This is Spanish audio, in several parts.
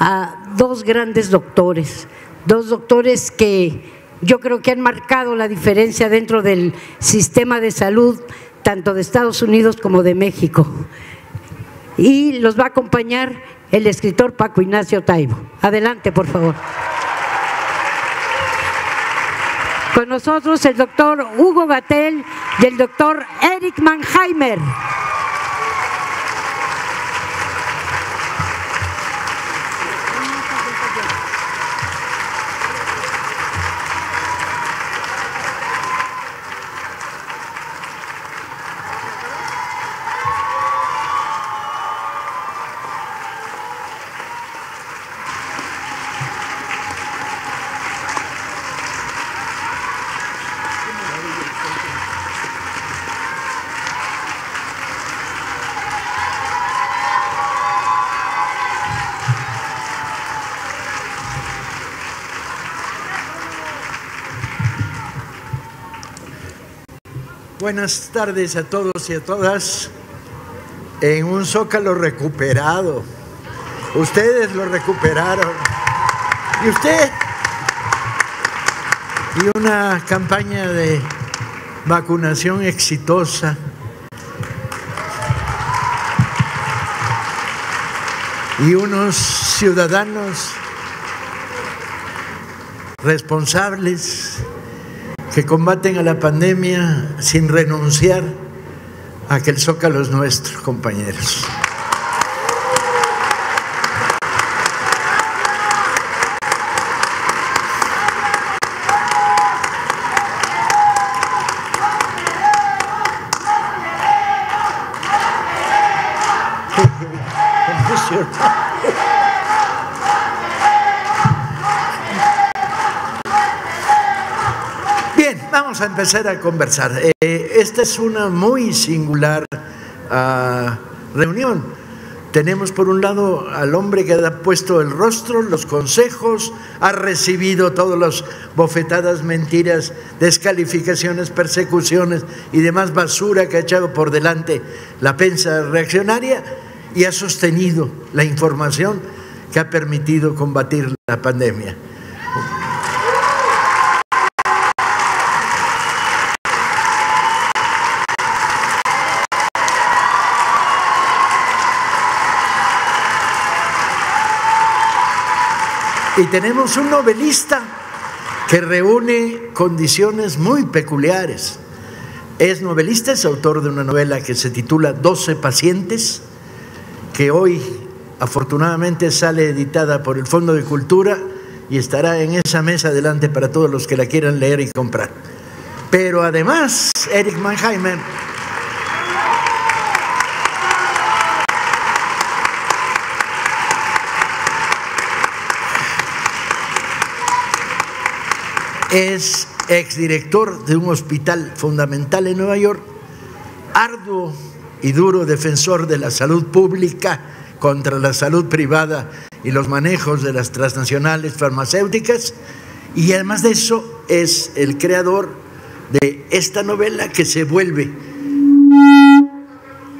a dos grandes doctores, dos doctores que yo creo que han marcado la diferencia dentro del sistema de salud tanto de Estados Unidos como de México. Y los va a acompañar el escritor Paco Ignacio Taibo. Adelante, por favor. Con nosotros el doctor Hugo Gatel y el doctor Eric Mannheimer. Buenas tardes a todos y a todas. En un zócalo recuperado. Ustedes lo recuperaron. Y usted. Y una campaña de vacunación exitosa. Y unos ciudadanos responsables que combaten a la pandemia sin renunciar a que el zócalo es nuestro, compañeros. Empezar a conversar. Eh, esta es una muy singular ah, reunión. Tenemos por un lado al hombre que ha puesto el rostro, los consejos, ha recibido todas las bofetadas, mentiras, descalificaciones, persecuciones y demás basura que ha echado por delante la prensa reaccionaria y ha sostenido la información que ha permitido combatir la pandemia. Y tenemos un novelista que reúne condiciones muy peculiares. Es novelista, es autor de una novela que se titula Doce pacientes, que hoy afortunadamente sale editada por el Fondo de Cultura y estará en esa mesa adelante para todos los que la quieran leer y comprar. Pero además, Eric Mannheimer es exdirector de un hospital fundamental en Nueva York, arduo y duro defensor de la salud pública contra la salud privada y los manejos de las transnacionales farmacéuticas, y además de eso es el creador de esta novela que se vuelve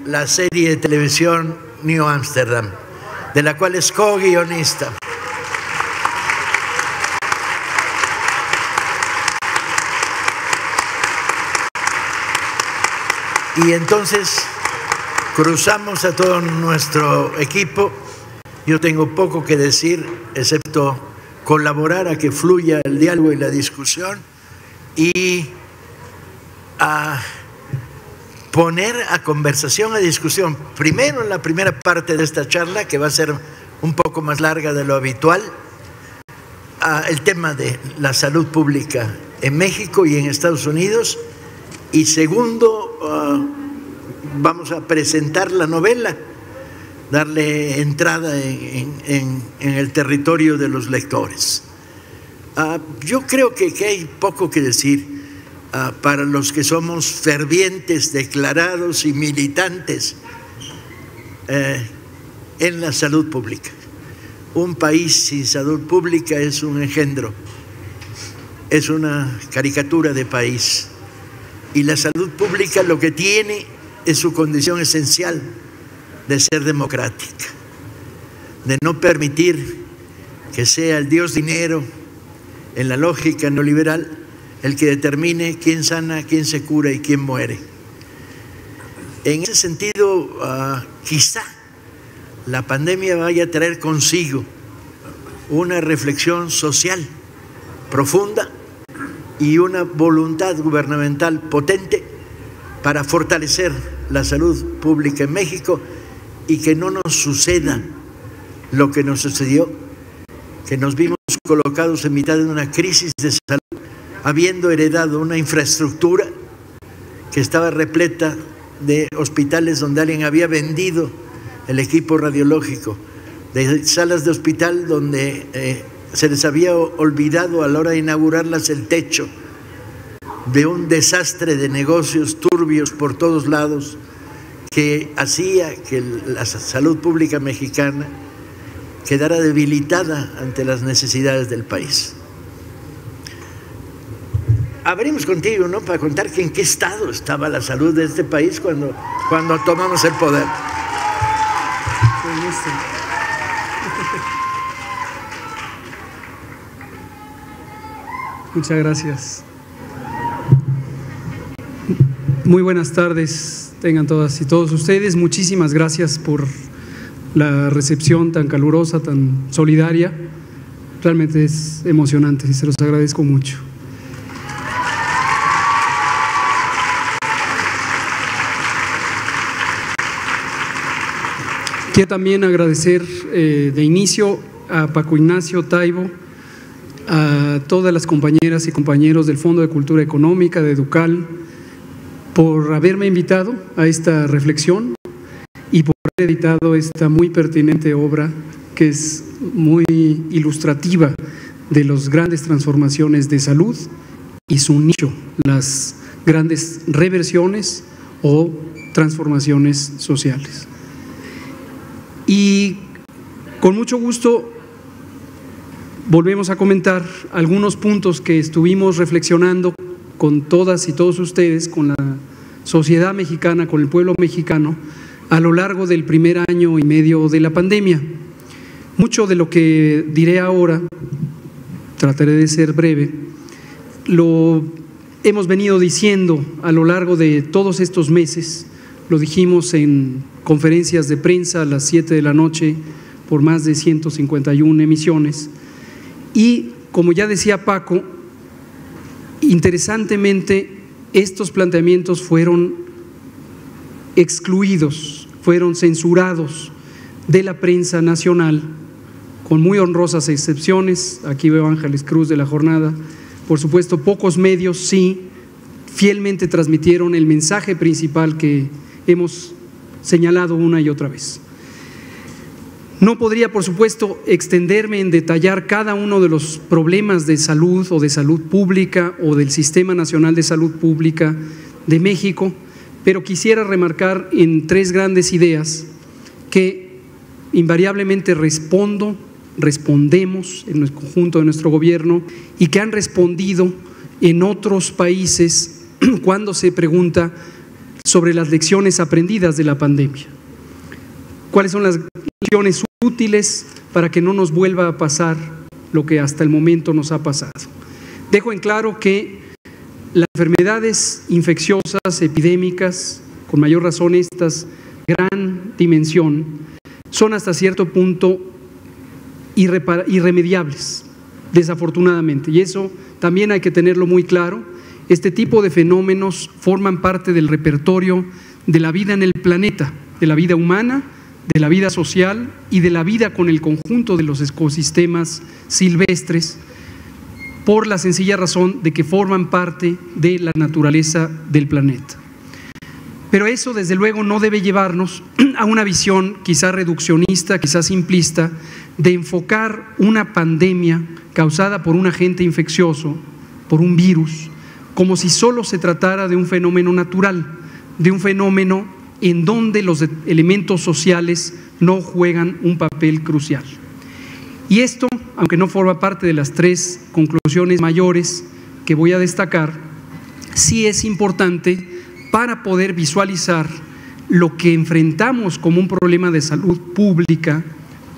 la serie de televisión New Amsterdam, de la cual es co-guionista. Y entonces cruzamos a todo nuestro equipo. Yo tengo poco que decir, excepto colaborar a que fluya el diálogo y la discusión y a poner a conversación, a discusión, primero en la primera parte de esta charla, que va a ser un poco más larga de lo habitual, el tema de la salud pública en México y en Estados Unidos, y segundo, ah, vamos a presentar la novela, darle entrada en, el territorio de los lectores. Ah, yo creo que, hay poco que decir ah, para los que somos fervientes, declarados y militantes eh, en la salud pública. Un país sin salud pública es un engendro, es una caricatura de país. Y la salud pública lo que tiene es su condición esencial de ser democrática. de no permitir que sea el Dios dinero, en la lógica neoliberal, el que determine quién sana, quién se cura y quién muere. En ese sentido, ah, quizá la pandemia vaya a traer consigo una reflexión social profunda y una voluntad gubernamental potente para fortalecer la salud pública en México y que no nos suceda lo que nos sucedió, que nos vimos colocados en mitad de una crisis de salud, habiendo heredado una infraestructura que estaba repleta de hospitales donde alguien había vendido el equipo radiológico, de salas de hospital donde eh, se les había olvidado a la hora de inaugurarlas el techo, de un desastre de negocios turbios por todos lados que hacía que la salud pública mexicana quedara debilitada ante las necesidades del país. Abrimos contigo, ¿no? Para contar que en qué estado estaba la salud de este país cuando, cuando tomamos el poder. Muchas gracias. Muy buenas tardes, tengan todas y todos ustedes. Muchísimas gracias por la recepción tan calurosa, tan solidaria. Realmente es emocionante y se los agradezco mucho. Quiero también agradecer eh, de inicio a Paco Ignacio Taibo, a todas las compañeras y compañeros del Fondo de Cultura Económica, de Educal, por haberme invitado a esta reflexión y por haber editado esta muy pertinente obra que es muy ilustrativa de las grandes transformaciones de salud y su nicho, las grandes reversiones o transformaciones sociales. Y con mucho gusto volvemos a comentar algunos puntos que estuvimos reflexionando con todas y todos ustedes, con la sociedad mexicana, con el pueblo mexicano, a lo largo del primer año y medio de la pandemia. Mucho de lo que diré ahora, trataré de ser breve, lo hemos venido diciendo a lo largo de todos estos meses, lo dijimos en conferencias de prensa a las 7 de la noche por más de 151 emisiones. Y como ya decía Paco, interesantemente estos planteamientos fueron excluidos, fueron censurados de la prensa nacional, con muy honrosas excepciones. Aquí veo Ángeles Cruz de la jornada. Por supuesto, pocos medios sí fielmente transmitieron el mensaje principal que hemos señalado una y otra vez. No podría, por supuesto, extenderme en detallar cada uno de los problemas de salud o de salud pública o del Sistema Nacional de Salud Pública de México, pero quisiera remarcar en tres grandes ideas que invariablemente respondo, respondemos en el conjunto de nuestro gobierno y que han respondido en otros países cuando se pregunta sobre las lecciones aprendidas de la pandemia. ¿Cuáles son las lecciones útiles para que no nos vuelva a pasar lo que hasta el momento nos ha pasado? Dejo en claro que las enfermedades infecciosas, epidémicas, con mayor razón estas gran dimensión, son hasta cierto punto irremediables, desafortunadamente. Y eso también hay que tenerlo muy claro este tipo de fenómenos forman parte del repertorio de la vida en el planeta, de la vida humana, de la vida social y de la vida con el conjunto de los ecosistemas silvestres, por la sencilla razón de que forman parte de la naturaleza del planeta. Pero eso, desde luego, no debe llevarnos a una visión quizá reduccionista, quizá simplista, de enfocar una pandemia causada por un agente infeccioso, por un virus, como si solo se tratara de un fenómeno natural, de un fenómeno en donde los elementos sociales no juegan un papel crucial. Y esto, aunque no forma parte de las tres conclusiones mayores que voy a destacar, sí es importante para poder visualizar lo que enfrentamos como un problema de salud pública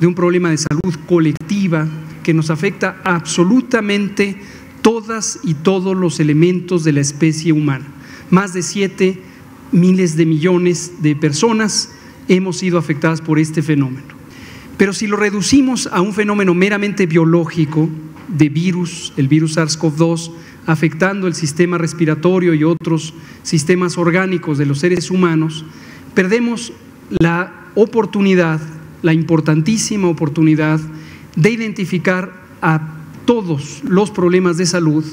de un problema de salud colectiva que nos afecta absolutamente todas y todos los elementos de la especie humana. Más de siete miles de millones de personas hemos sido afectadas por este fenómeno. Pero si lo reducimos a un fenómeno meramente biológico de virus, el virus SARS-CoV-2, afectando el sistema respiratorio y otros sistemas orgánicos de los seres humanos, perdemos la oportunidad, la importantísima oportunidad de identificar a todos los problemas de salud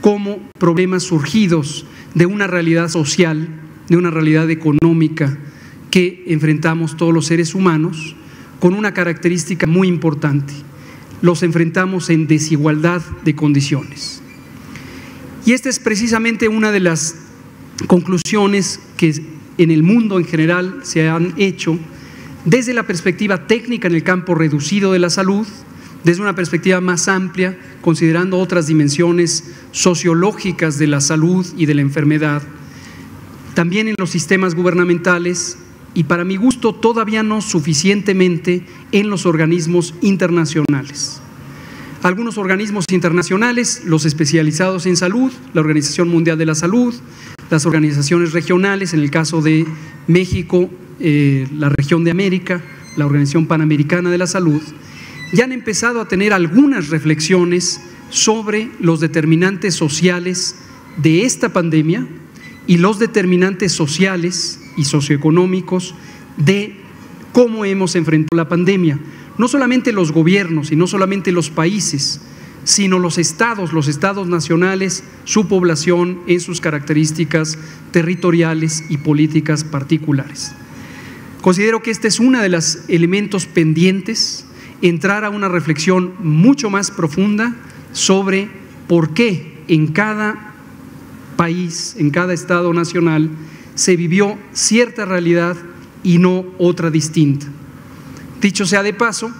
como problemas surgidos de una realidad social, de una realidad económica que enfrentamos todos los seres humanos, con una característica muy importante. Los enfrentamos en desigualdad de condiciones. Y esta es precisamente una de las conclusiones que en el mundo en general se han hecho desde la perspectiva técnica en el campo reducido de la salud, desde una perspectiva más amplia, considerando otras dimensiones sociológicas de la salud y de la enfermedad, también en los sistemas gubernamentales y para mi gusto todavía no suficientemente en los organismos internacionales. Algunos organismos internacionales, los especializados en salud, la Organización Mundial de la Salud, las organizaciones regionales, en el caso de México, eh, la región de América, la Organización Panamericana de la Salud, ya han empezado a tener algunas reflexiones sobre los determinantes sociales de esta pandemia y los determinantes sociales y socioeconómicos de cómo hemos enfrentado la pandemia. No solamente los gobiernos y no solamente los países, sino los estados, los estados nacionales, su población en sus características territoriales y políticas particulares. Considero que este es uno de los elementos pendientes entrar a una reflexión mucho más profunda sobre por qué en cada país, en cada Estado nacional, se vivió cierta realidad y no otra distinta. Dicho sea de paso,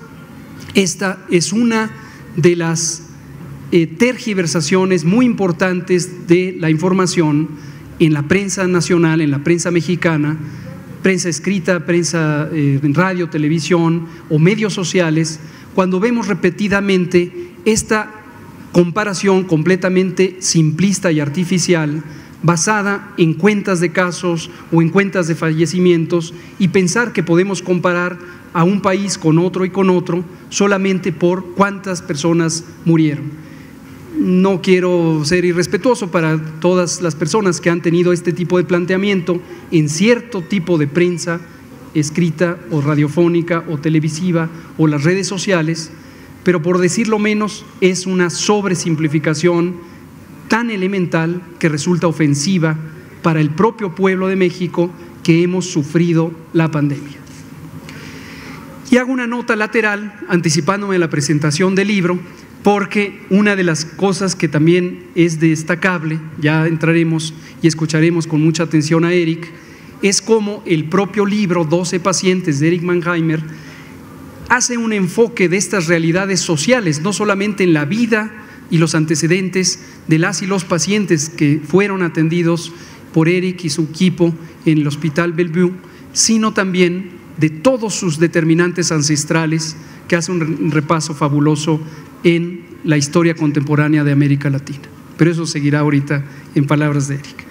esta es una de las eh, tergiversaciones muy importantes de la información en la prensa nacional, en la prensa mexicana, prensa escrita, prensa eh, en radio, televisión o medios sociales, cuando vemos repetidamente esta comparación completamente simplista y artificial basada en cuentas de casos o en cuentas de fallecimientos y pensar que podemos comparar a un país con otro y con otro solamente por cuántas personas murieron. No quiero ser irrespetuoso para todas las personas que han tenido este tipo de planteamiento en cierto tipo de prensa escrita o radiofónica o televisiva o las redes sociales, pero por decirlo menos es una sobresimplificación tan elemental que resulta ofensiva para el propio pueblo de México que hemos sufrido la pandemia. Y hago una nota lateral, anticipándome a la presentación del libro, porque una de las cosas que también es destacable, ya entraremos y escucharemos con mucha atención a Eric, es cómo el propio libro 12 pacientes de Eric Mannheimer hace un enfoque de estas realidades sociales, no solamente en la vida y los antecedentes de las y los pacientes que fueron atendidos por Eric y su equipo en el Hospital Bellevue, sino también de todos sus determinantes ancestrales, que hace un repaso fabuloso en la historia contemporánea de América Latina. Pero eso seguirá ahorita en palabras de Eric.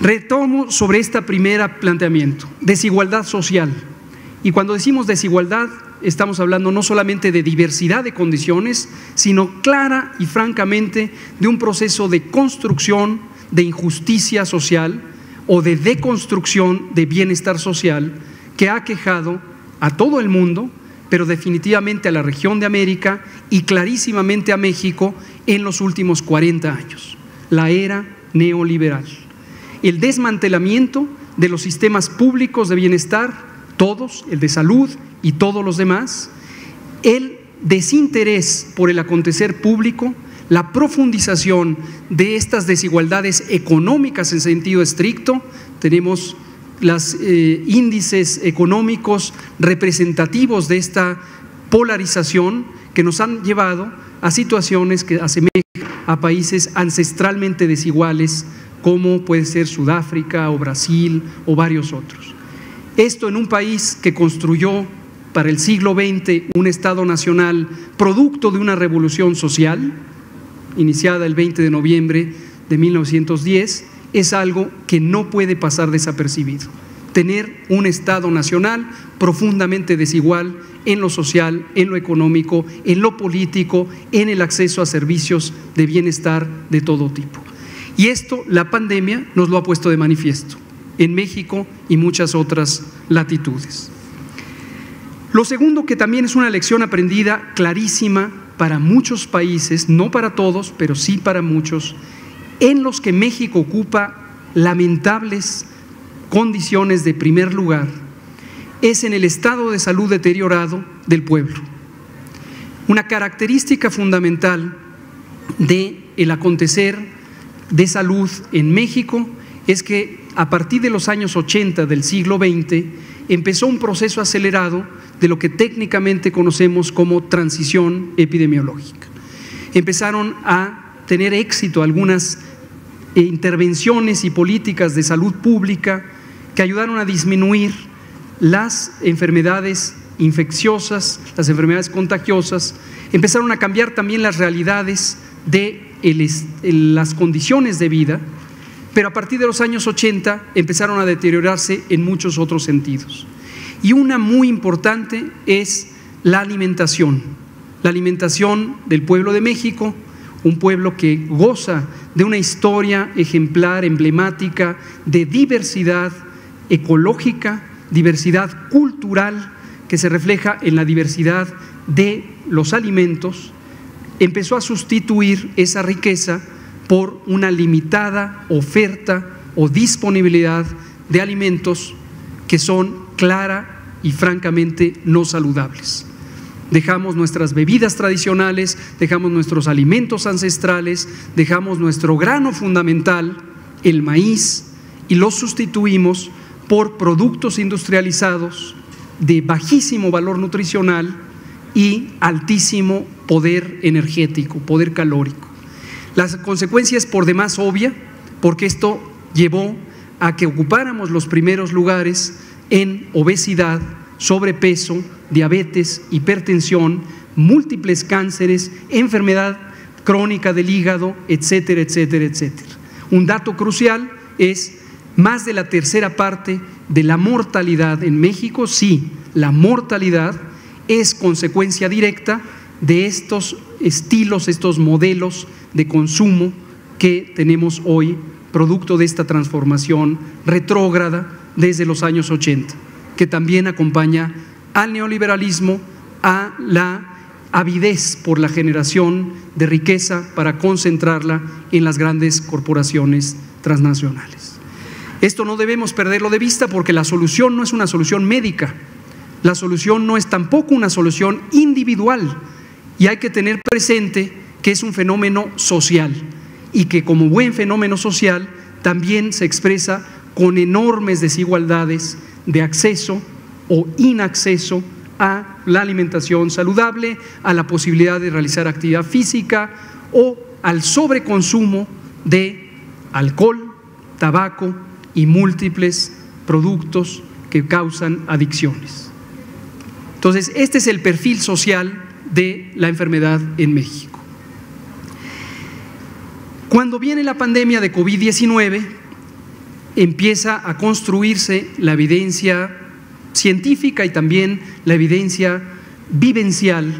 Retomo sobre este primer planteamiento, desigualdad social. Y cuando decimos desigualdad, estamos hablando no solamente de diversidad de condiciones, sino clara y francamente de un proceso de construcción de injusticia social o de deconstrucción de bienestar social que ha quejado a todo el mundo pero definitivamente a la región de América y clarísimamente a México en los últimos 40 años, la era neoliberal. El desmantelamiento de los sistemas públicos de bienestar, todos, el de salud y todos los demás, el desinterés por el acontecer público, la profundización de estas desigualdades económicas en sentido estricto, tenemos los eh, índices económicos representativos de esta polarización que nos han llevado a situaciones que asemejan a países ancestralmente desiguales como puede ser Sudáfrica o Brasil o varios otros. Esto en un país que construyó para el siglo XX un Estado nacional producto de una revolución social, iniciada el 20 de noviembre de 1910, es algo que no puede pasar desapercibido. Tener un Estado nacional profundamente desigual en lo social, en lo económico, en lo político, en el acceso a servicios de bienestar de todo tipo. Y esto la pandemia nos lo ha puesto de manifiesto en México y muchas otras latitudes. Lo segundo que también es una lección aprendida clarísima para muchos países, no para todos, pero sí para muchos, en los que México ocupa lamentables condiciones de primer lugar, es en el estado de salud deteriorado del pueblo. Una característica fundamental de el acontecer de salud en México es que a partir de los años 80 del siglo XX empezó un proceso acelerado de lo que técnicamente conocemos como transición epidemiológica. Empezaron a tener éxito algunas intervenciones y políticas de salud pública que ayudaron a disminuir las enfermedades infecciosas, las enfermedades contagiosas, empezaron a cambiar también las realidades de las condiciones de vida, pero a partir de los años 80 empezaron a deteriorarse en muchos otros sentidos. Y una muy importante es la alimentación, la alimentación del pueblo de México, un pueblo que goza de una historia ejemplar, emblemática, de diversidad ecológica, diversidad cultural, que se refleja en la diversidad de los alimentos, empezó a sustituir esa riqueza por una limitada oferta o disponibilidad de alimentos que son clara y francamente no saludables. Dejamos nuestras bebidas tradicionales, dejamos nuestros alimentos ancestrales, dejamos nuestro grano fundamental, el maíz, y lo sustituimos por productos industrializados de bajísimo valor nutricional y altísimo poder energético, poder calórico. La consecuencia es por demás obvia, porque esto llevó a que ocupáramos los primeros lugares en obesidad, sobrepeso, diabetes, hipertensión, múltiples cánceres, enfermedad crónica del hígado, etcétera, etcétera, etcétera. Un dato crucial es más de la tercera parte de la mortalidad en México, sí, la mortalidad es consecuencia directa de estos estilos, estos modelos de consumo que tenemos hoy, producto de esta transformación retrógrada desde los años 80, que también acompaña al neoliberalismo, a la avidez por la generación de riqueza para concentrarla en las grandes corporaciones transnacionales. Esto no debemos perderlo de vista porque la solución no es una solución médica, la solución no es tampoco una solución individual y hay que tener presente que es un fenómeno social y que como buen fenómeno social también se expresa con enormes desigualdades de acceso o inacceso a la alimentación saludable, a la posibilidad de realizar actividad física o al sobreconsumo de alcohol, tabaco y múltiples productos que causan adicciones. Entonces, este es el perfil social de la enfermedad en México. Cuando viene la pandemia de COVID-19, empieza a construirse la evidencia científica y también la evidencia vivencial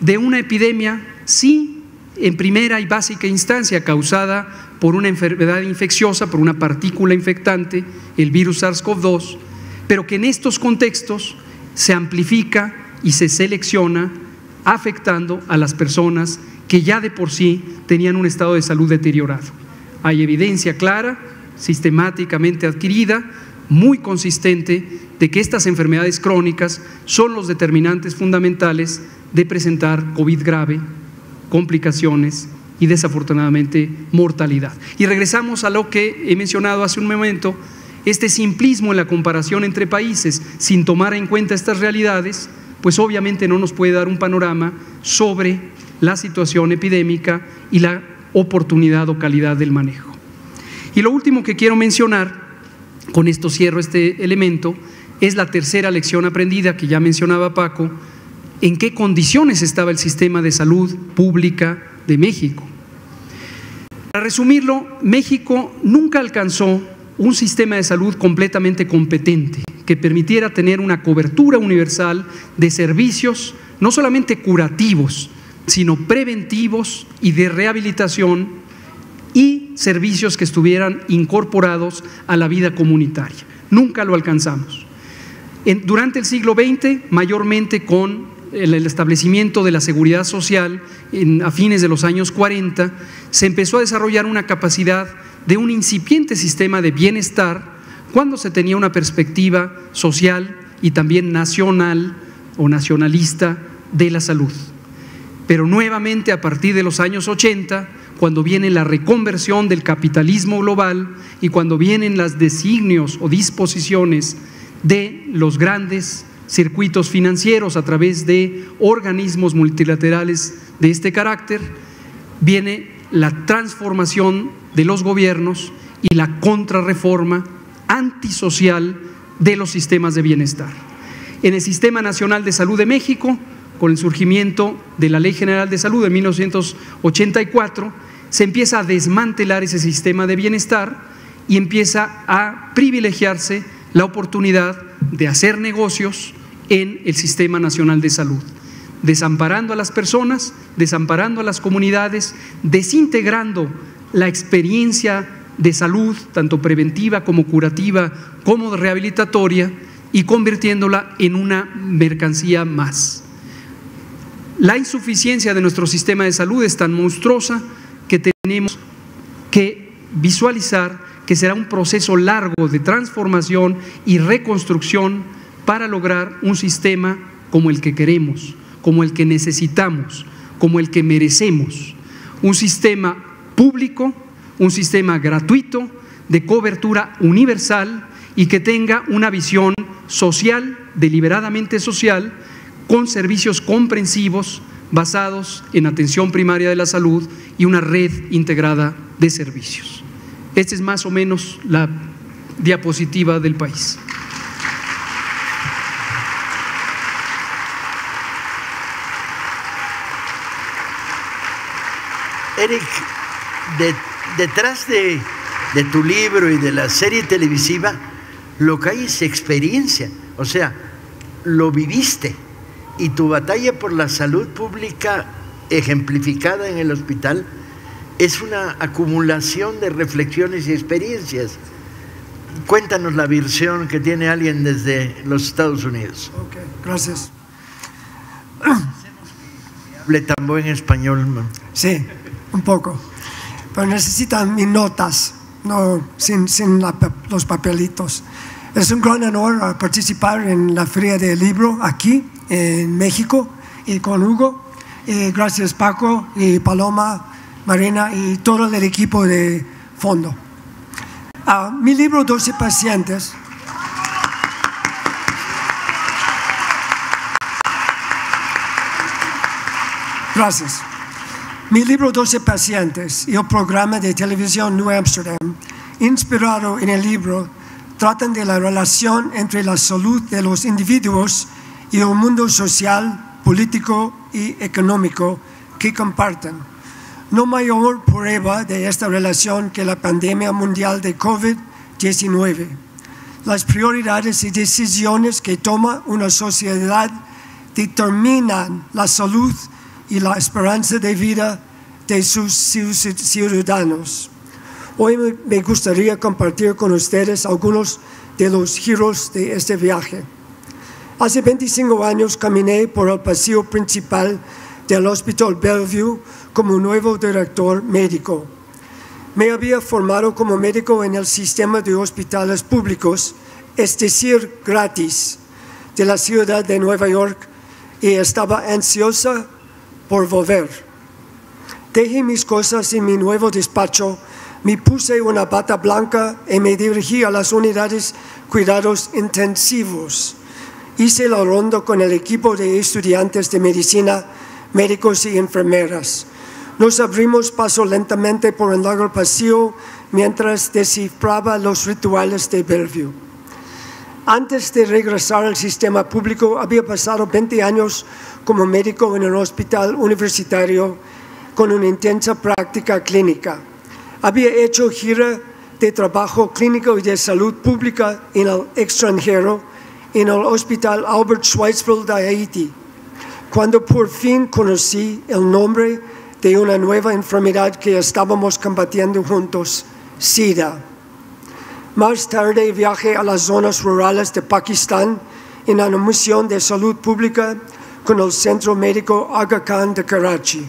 de una epidemia, sí, en primera y básica instancia causada por una enfermedad infecciosa, por una partícula infectante, el virus SARS-CoV-2, pero que en estos contextos se amplifica y se selecciona afectando a las personas que ya de por sí tenían un estado de salud deteriorado. Hay evidencia clara, sistemáticamente adquirida, muy consistente de que estas enfermedades crónicas son los determinantes fundamentales de presentar COVID grave, complicaciones y desafortunadamente mortalidad. Y regresamos a lo que he mencionado hace un momento, este simplismo en la comparación entre países sin tomar en cuenta estas realidades, pues obviamente no nos puede dar un panorama sobre la situación epidémica y la oportunidad o calidad del manejo. Y lo último que quiero mencionar con esto cierro este elemento, es la tercera lección aprendida que ya mencionaba Paco, en qué condiciones estaba el sistema de salud pública de México. Para resumirlo, México nunca alcanzó un sistema de salud completamente competente que permitiera tener una cobertura universal de servicios no solamente curativos, sino preventivos y de rehabilitación y servicios que estuvieran incorporados a la vida comunitaria. Nunca lo alcanzamos. durante el siglo XX, mayormente con el, establecimiento de la seguridad social a fines de los años 40, se empezó a desarrollar una capacidad de un incipiente sistema de bienestar cuando se tenía una perspectiva social y también nacional o nacionalista de la salud. Pero nuevamente a partir de los años 80, cuando viene la reconversión del capitalismo global y cuando vienen las designios o disposiciones de los grandes circuitos financieros a través de organismos multilaterales de este carácter, viene la transformación de los gobiernos y la contrarreforma antisocial de los sistemas de bienestar. En el Sistema Nacional de Salud de México, con el surgimiento de la Ley General de Salud de 1984, se empieza a desmantelar ese sistema de bienestar y empieza a privilegiarse la oportunidad de hacer negocios en el Sistema Nacional de Salud, desamparando a las personas, desamparando a las comunidades, desintegrando la experiencia de salud, tanto preventiva como curativa, como rehabilitatoria, y convirtiéndola en una mercancía más. La insuficiencia de nuestro sistema de salud es tan monstruosa que tenemos que visualizar que será un proceso largo de transformación y reconstrucción para lograr un sistema como el que queremos, como el que necesitamos, como el que merecemos. Un sistema público, un sistema gratuito, de cobertura universal y que tenga una visión social, deliberadamente social, con servicios comprensivos basados en atención primaria de la salud y una red integrada de servicios. Esta es más o menos la diapositiva del país. Eric, detrás de, tu libro y de la serie televisiva, lo que hay es experiencia, o sea, lo viviste y tu batalla por la salud pública ejemplificada en el hospital es una acumulación de reflexiones y experiencias. Cuéntanos la versión que tiene alguien desde los Estados Unidos. Ok, gracias. Hable tan buen español. Sí, un poco. Pero necesitan mis notas, no sin, sin los papelitos. Es un gran honor participar en la Feria del Libro aquí en México y con Hugo. Y gracias Paco y Paloma, Marina y todo el equipo de fondo. Mi libro 12 pacientes. Gracias. Mi libro 12 pacientes y el programa de televisión New Amsterdam, inspirado en el libro, tratan de la relación entre la salud de los individuos y un mundo social, político y económico que comparten. No mayor prueba de esta relación que la pandemia mundial de COVID-19. Las prioridades y decisiones que toma una sociedad determinan la salud y la esperanza de vida de sus ciudadanos. Hoy me gustaría compartir con ustedes algunos de los giros de este viaje. Hace 25 años caminé por el pasillo principal del Hospital Bellevue como nuevo director médico. Me había formado como médico en el sistema de hospitales públicos, es decir, gratis, de la ciudad de Nueva York y estaba ansiosa por volver. Dejé mis cosas en mi nuevo despacho, me puse una bata blanca y me dirigí a las unidades cuidados intensivos Hice la ronda con el equipo de estudiantes de medicina, médicos y enfermeras. Nos abrimos paso lentamente por el largo pasillo mientras descifraba los rituales de Bellevue. Antes de regresar al sistema público, había pasado 20 años como médico en un hospital universitario con una intensa práctica clínica. Había hecho gira de trabajo clínico y de salud pública en el extranjero, en el Hospital Albert Schweitzer de Haití, cuando por fin conocí el nombre de una nueva enfermedad que estábamos combatiendo juntos, SIDA. Más tarde viajé a las zonas rurales de Pakistán en una misión de salud pública con el Centro Médico Aga Khan de Karachi.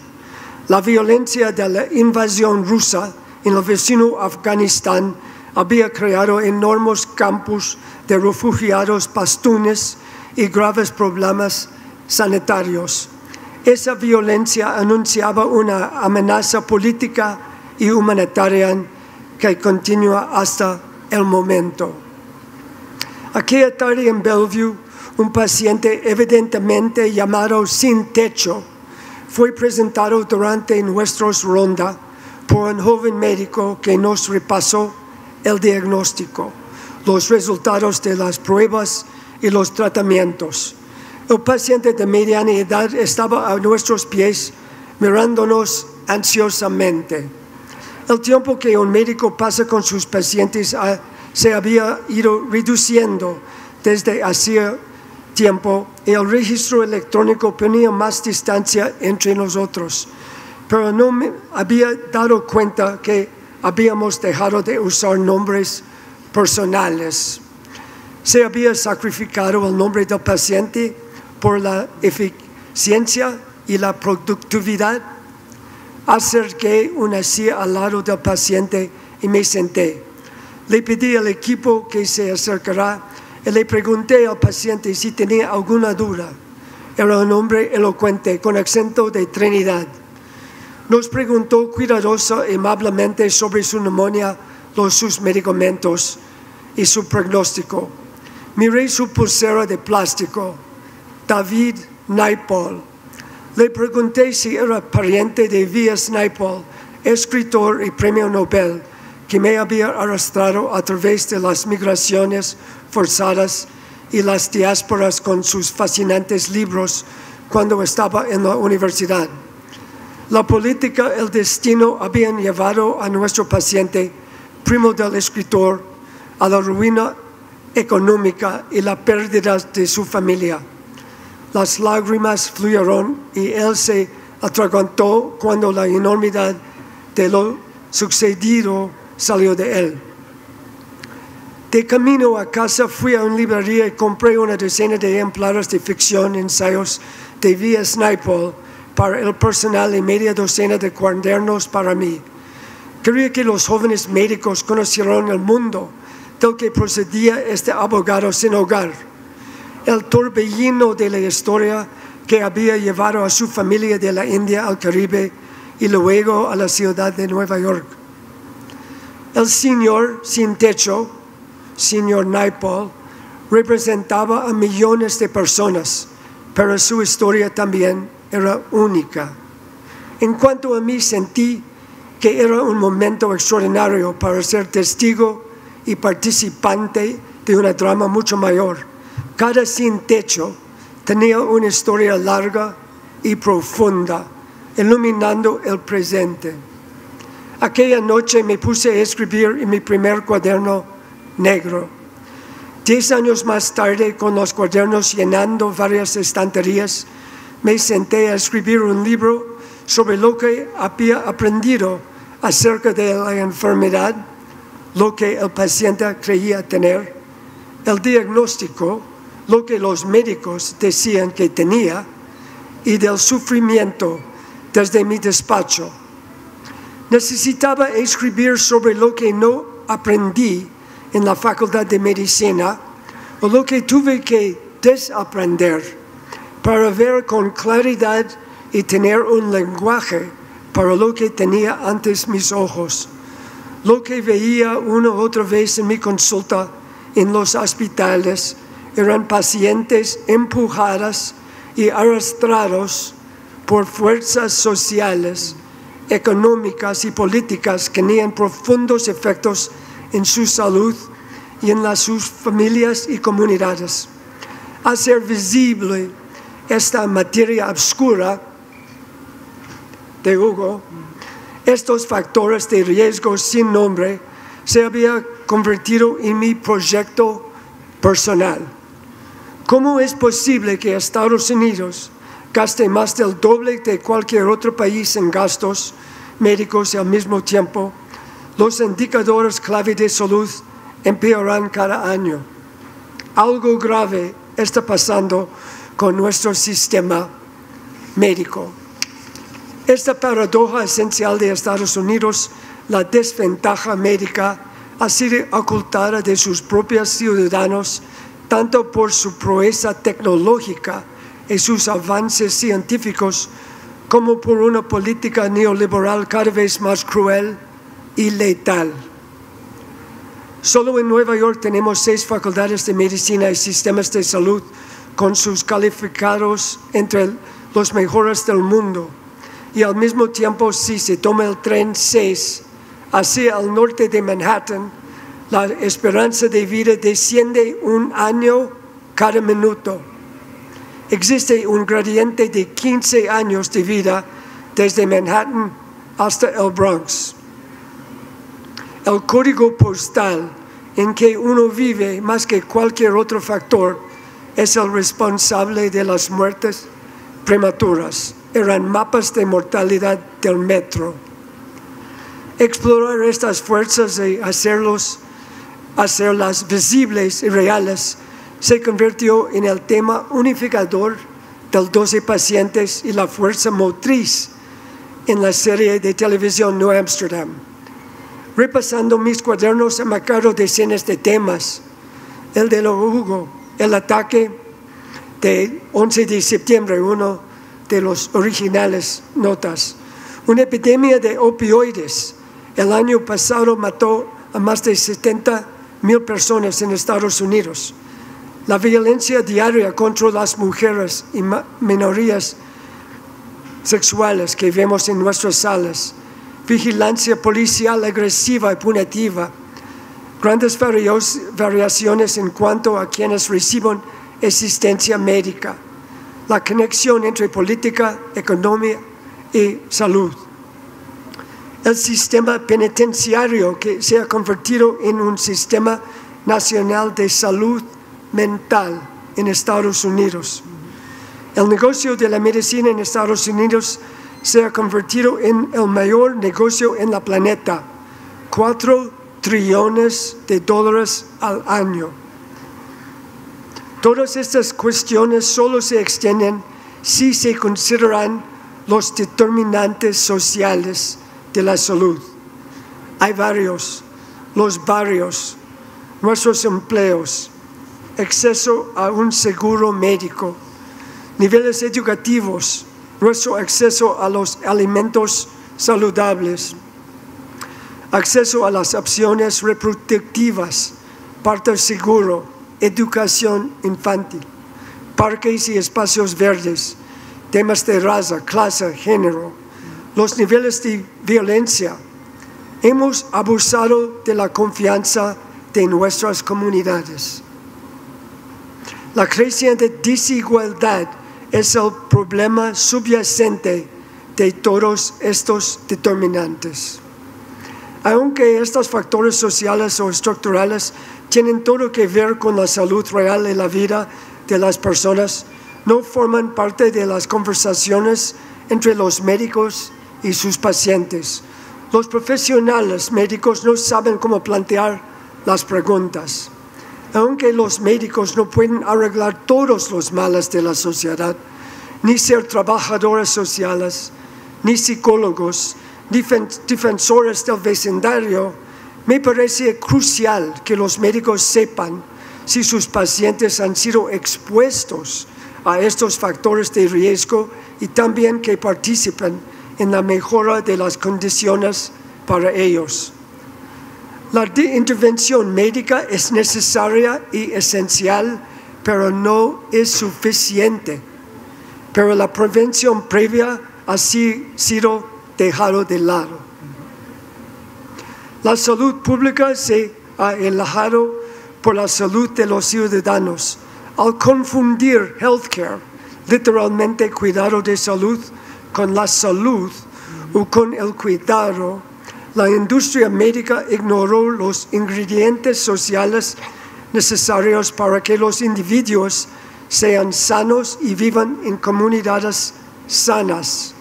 La violencia de la invasión rusa en el vecino Afganistán había creado enormes campos de refugiados pastunes y graves problemas sanitarios. Esa violencia anunciaba una amenaza política y humanitaria que continúa hasta el momento. Aquella tarde en Bellevue, un paciente evidentemente llamado sin techo fue presentado durante nuestros ronda por un joven médico que nos repasó el diagnóstico, los resultados de las pruebas y los tratamientos. El paciente de mediana edad estaba a nuestros pies mirándonos ansiosamente. El tiempo que un médico pasa con sus pacientes ah, se había ido reduciendo desde hacía tiempo y el registro electrónico ponía más distancia entre nosotros. Pero no me había dado cuenta que habíamos dejado de usar nombres personales. Se había sacrificado el nombre del paciente por la eficiencia y la productividad acerqué una silla al lado del paciente y me senté. Le pedí al equipo que se acercara y le pregunté al paciente si tenía alguna duda. Era un hombre elocuente con acento de Trinidad. Nos preguntó cuidadosa y amablemente sobre su neumonía, los, sus medicamentos y su pronóstico. Miré su pulsera de plástico. David Naipaul le pregunté si era pariente de V.S. Naipaul, escritor y premio Nobel, que me había arrastrado a través de las migraciones forzadas y las diásporas con sus fascinantes libros cuando estaba en la universidad. La política, el destino habían llevado a nuestro paciente, primo del escritor, a la ruina económica y la pérdida de su familia. Las lágrimas fluyeron y él se atragantó cuando la enormidad de lo sucedido salió de él. De camino a casa fui a una librería y compré una docena de ejemplares de ficción, ensayos de V.S. Naipaul para el personal y media docena de cuadernos para mí. Quería que los jóvenes médicos conocieran el mundo del que procedía este abogado sin hogar el torbellino de la historia que había llevado a su familia de la India al Caribe y luego a la ciudad de Nueva York. El señor sin techo, señor Naipaul, representaba a millones de personas, pero su historia también era única. En cuanto a mí, sentí que era un momento extraordinario para ser testigo y participante de una drama mucho mayor cada sin techo tenía una historia larga y profunda, iluminando el presente. Aquella noche me puse a escribir en mi primer cuaderno negro. Diez años más tarde, con los cuadernos llenando varias estanterías, me senté a escribir un libro sobre lo que había aprendido acerca de la enfermedad, lo que el paciente creía tener, el diagnóstico, lo que los médicos decían que tenía y del sufrimiento desde mi despacho. Necesitaba escribir sobre lo que no aprendí en la Facultad de Medicina o lo que tuve que desaprender para ver con claridad y tener un lenguaje para lo que tenía antes mis ojos, lo que veía una otra vez en mi consulta en los hospitales eran pacientes empujadas y arrastrados por fuerzas sociales, económicas y políticas que tenían profundos efectos en su salud y en las, sus familias y comunidades. Hacer visible esta materia oscura de Hugo, estos factores de riesgo sin nombre, se había convertido en mi proyecto personal. ¿Cómo es posible que Estados Unidos gaste más del doble de cualquier otro país en gastos médicos y al mismo tiempo los indicadores clave de salud empeoran cada año? Algo grave está pasando con nuestro sistema médico. Esta paradoja esencial de Estados Unidos, la desventaja médica, ha sido ocultada de sus propios ciudadanos, tanto por su proeza tecnológica y sus avances científicos, como por una política neoliberal cada vez más cruel y letal. Solo en Nueva York tenemos seis facultades de medicina y sistemas de salud con sus calificados entre los mejores del mundo. Y al mismo tiempo, si se toma el tren 6 hacia el norte de Manhattan, la esperanza de vida desciende un año cada minuto. Existe un gradiente de 15 años de vida desde Manhattan hasta el Bronx. El código postal en que uno vive más que cualquier otro factor es el responsable de las muertes prematuras. Eran mapas de mortalidad del metro. Explorar estas fuerzas y hacerlos, hacerlas visibles y reales se convirtió en el tema unificador del 12 pacientes y la fuerza motriz en la serie de televisión New Amsterdam. Repasando mis cuadernos he decenas de temas. El de Hugo, el ataque de 11 de septiembre, uno de los originales notas. Una epidemia de opioides. El año pasado mató a más de 70 mil personas en Estados Unidos. La violencia diaria contra las mujeres y minorías sexuales que vemos en nuestras salas. Vigilancia policial agresiva y punitiva grandes variaciones en cuanto a quienes reciben asistencia médica, la conexión entre política, economía y salud. El sistema penitenciario que se ha convertido en un sistema nacional de salud mental en Estados Unidos. El negocio de la medicina en Estados Unidos se ha convertido en el mayor negocio en la planeta. Cuatro trillones de dólares al año. Todas estas cuestiones solo se extienden si se consideran los determinantes sociales de la salud. Hay varios, los barrios, nuestros empleos, acceso a un seguro médico, niveles educativos, nuestro acceso a los alimentos saludables, acceso a las opciones reproductivas, parto seguro, educación infantil, parques y espacios verdes, temas de raza, clase, género, los niveles de violencia. Hemos abusado de la confianza de nuestras comunidades. La creciente desigualdad es el problema subyacente de todos estos determinantes. Aunque estos factores sociales o estructurales tienen todo que ver con la salud real de la vida de las personas, no forman parte de las conversaciones entre los médicos y sus pacientes. Los profesionales médicos no saben cómo plantear las preguntas. Aunque los médicos no pueden arreglar todos los males de la sociedad, ni ser trabajadores sociales, ni psicólogos, defensores del vecindario, me parece crucial que los médicos sepan si sus pacientes han sido expuestos a estos factores de riesgo y también que participen en la mejora de las condiciones para ellos. La intervención médica es necesaria y esencial, pero no es suficiente. Pero la prevención previa ha sido dejado de lado. La salud pública se ha alejado por la salud de los ciudadanos al confundir healthcare, literalmente cuidado de salud, con la salud o con el cuidado, la industria médica ignoró los ingredientes sociales necesarios para que los individuos sean sanos y vivan en comunidades sanas.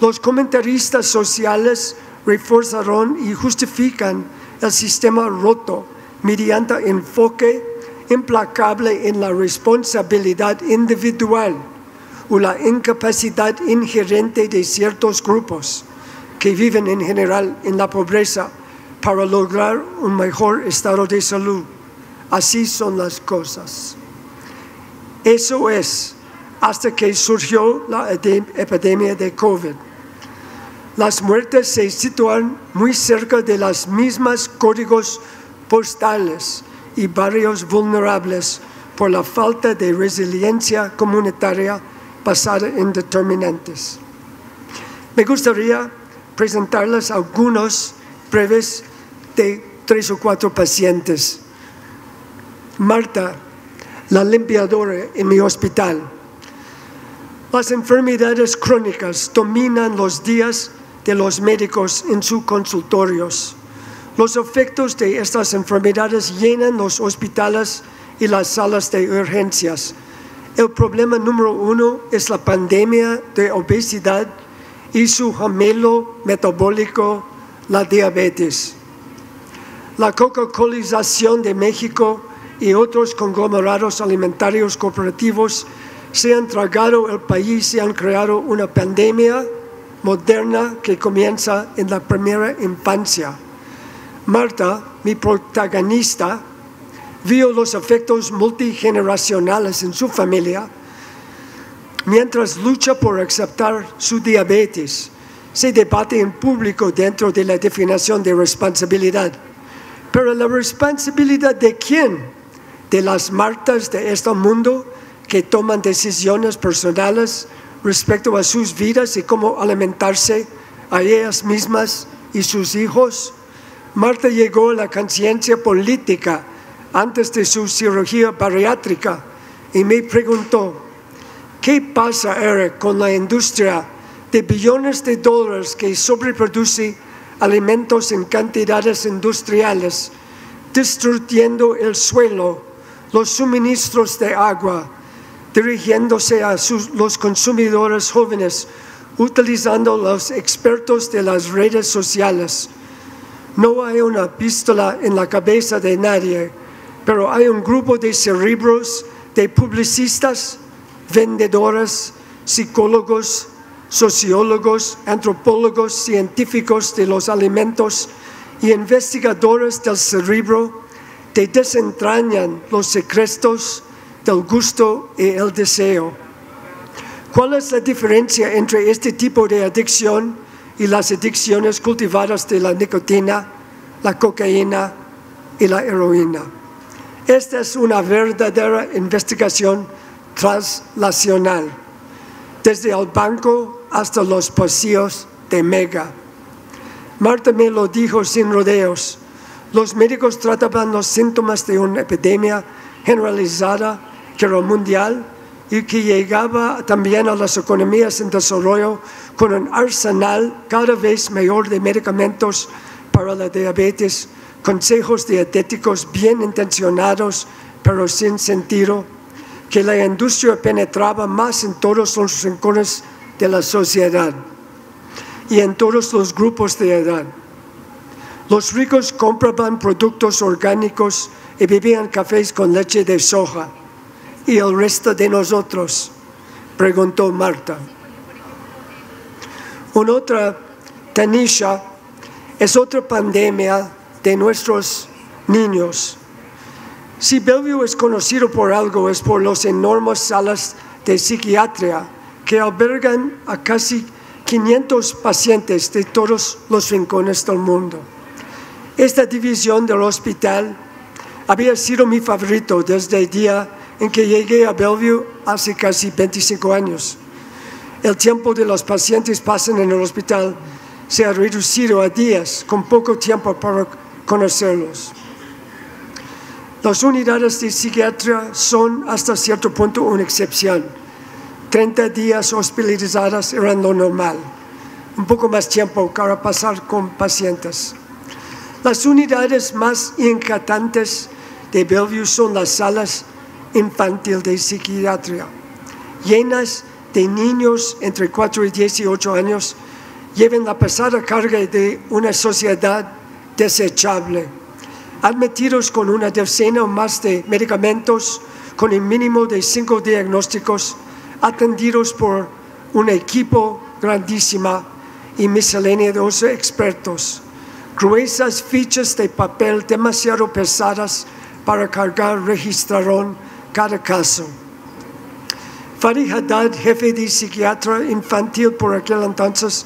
Los comentaristas sociales reforzaron y justifican el sistema roto mediante enfoque implacable en la responsabilidad individual o la incapacidad inherente de ciertos grupos que viven en general en la pobreza para lograr un mejor estado de salud. Así son las cosas. Eso es hasta que surgió la epidemia de COVID. Las muertes se sitúan muy cerca de las mismas códigos postales y barrios vulnerables por la falta de resiliencia comunitaria basada en determinantes. Me gustaría presentarles algunos breves de tres o cuatro pacientes. Marta, la limpiadora en mi hospital. Las enfermedades crónicas dominan los días de los médicos en sus consultorios. Los efectos de estas enfermedades llenan los hospitales y las salas de urgencias. El problema número uno es la pandemia de obesidad y su gemelo metabólico, la diabetes. La Coca-Colización de México y otros conglomerados alimentarios cooperativos se han tragado el país y han creado una pandemia moderna que comienza en la primera infancia. Marta, mi protagonista, vio los efectos multigeneracionales en su familia mientras lucha por aceptar su diabetes. Se debate en público dentro de la definición de responsabilidad. Pero la responsabilidad de quién? De las Martas de este mundo que toman decisiones personales respecto a sus vidas y cómo alimentarse a ellas mismas y sus hijos. Marta llegó a la conciencia política antes de su cirugía bariátrica y me preguntó, ¿qué pasa, Eric, con la industria de billones de dólares que sobreproduce alimentos en cantidades industriales, destruyendo el suelo, los suministros de agua, dirigiéndose a los consumidores jóvenes, utilizando los expertos de las redes sociales? No hay una pistola en la cabeza de nadie, pero hay un grupo de cerebros de publicistas, vendedores, psicólogos, sociólogos, antropólogos, científicos de los alimentos y investigadores del cerebro que desentrañan los secretos del gusto y el deseo. ¿Cuál es la diferencia entre este tipo de adicción y las adicciones cultivadas de la nicotina, la cocaína y la heroína? Esta es una verdadera investigación translacional, desde el banco hasta los pasillos de Mega. Marta me lo dijo sin rodeos. Los médicos trataban los síntomas de una epidemia generalizada que era mundial y que llegaba también a las economías en desarrollo con un arsenal cada vez mayor de medicamentos para la diabetes, consejos dietéticos bien intencionados pero sin sentido, que la industria penetraba más en todos los rincones de la sociedad y en todos los grupos de edad. Los ricos compraban productos orgánicos y bebían cafés con leche de soja. ¿Y el resto de nosotros? Preguntó Marta. Una otra, Tanisha, es otra pandemia de nuestros niños. Si Bellevue es conocido por algo, es por las enormes salas de psiquiatría que albergan a casi 500 pacientes de todos los rincones del mundo. Esta división del hospital había sido mi favorito desde el día en que llegué a Bellevue hace casi 25 años. El tiempo de los pacientes pasan en el hospital se ha reducido a días con poco tiempo para conocerlos. Las unidades de psiquiatría son hasta cierto punto una excepción. 30 días hospitalizadas eran lo normal. Un poco más tiempo para pasar con pacientes. Las unidades más inquietantes de Bellevue son las salas infantil de psiquiatría, llenas de niños entre 4 y 18 años, lleven la pesada carga de una sociedad desechable, admitidos con una decena o más de medicamentos, con el mínimo de cinco diagnósticos, atendidos por un equipo grandísima y miscelánea de expertos, gruesas fichas de papel demasiado pesadas para cargar registraron cada caso. Fadi Haddad, jefe de psiquiatra infantil por aquel entonces,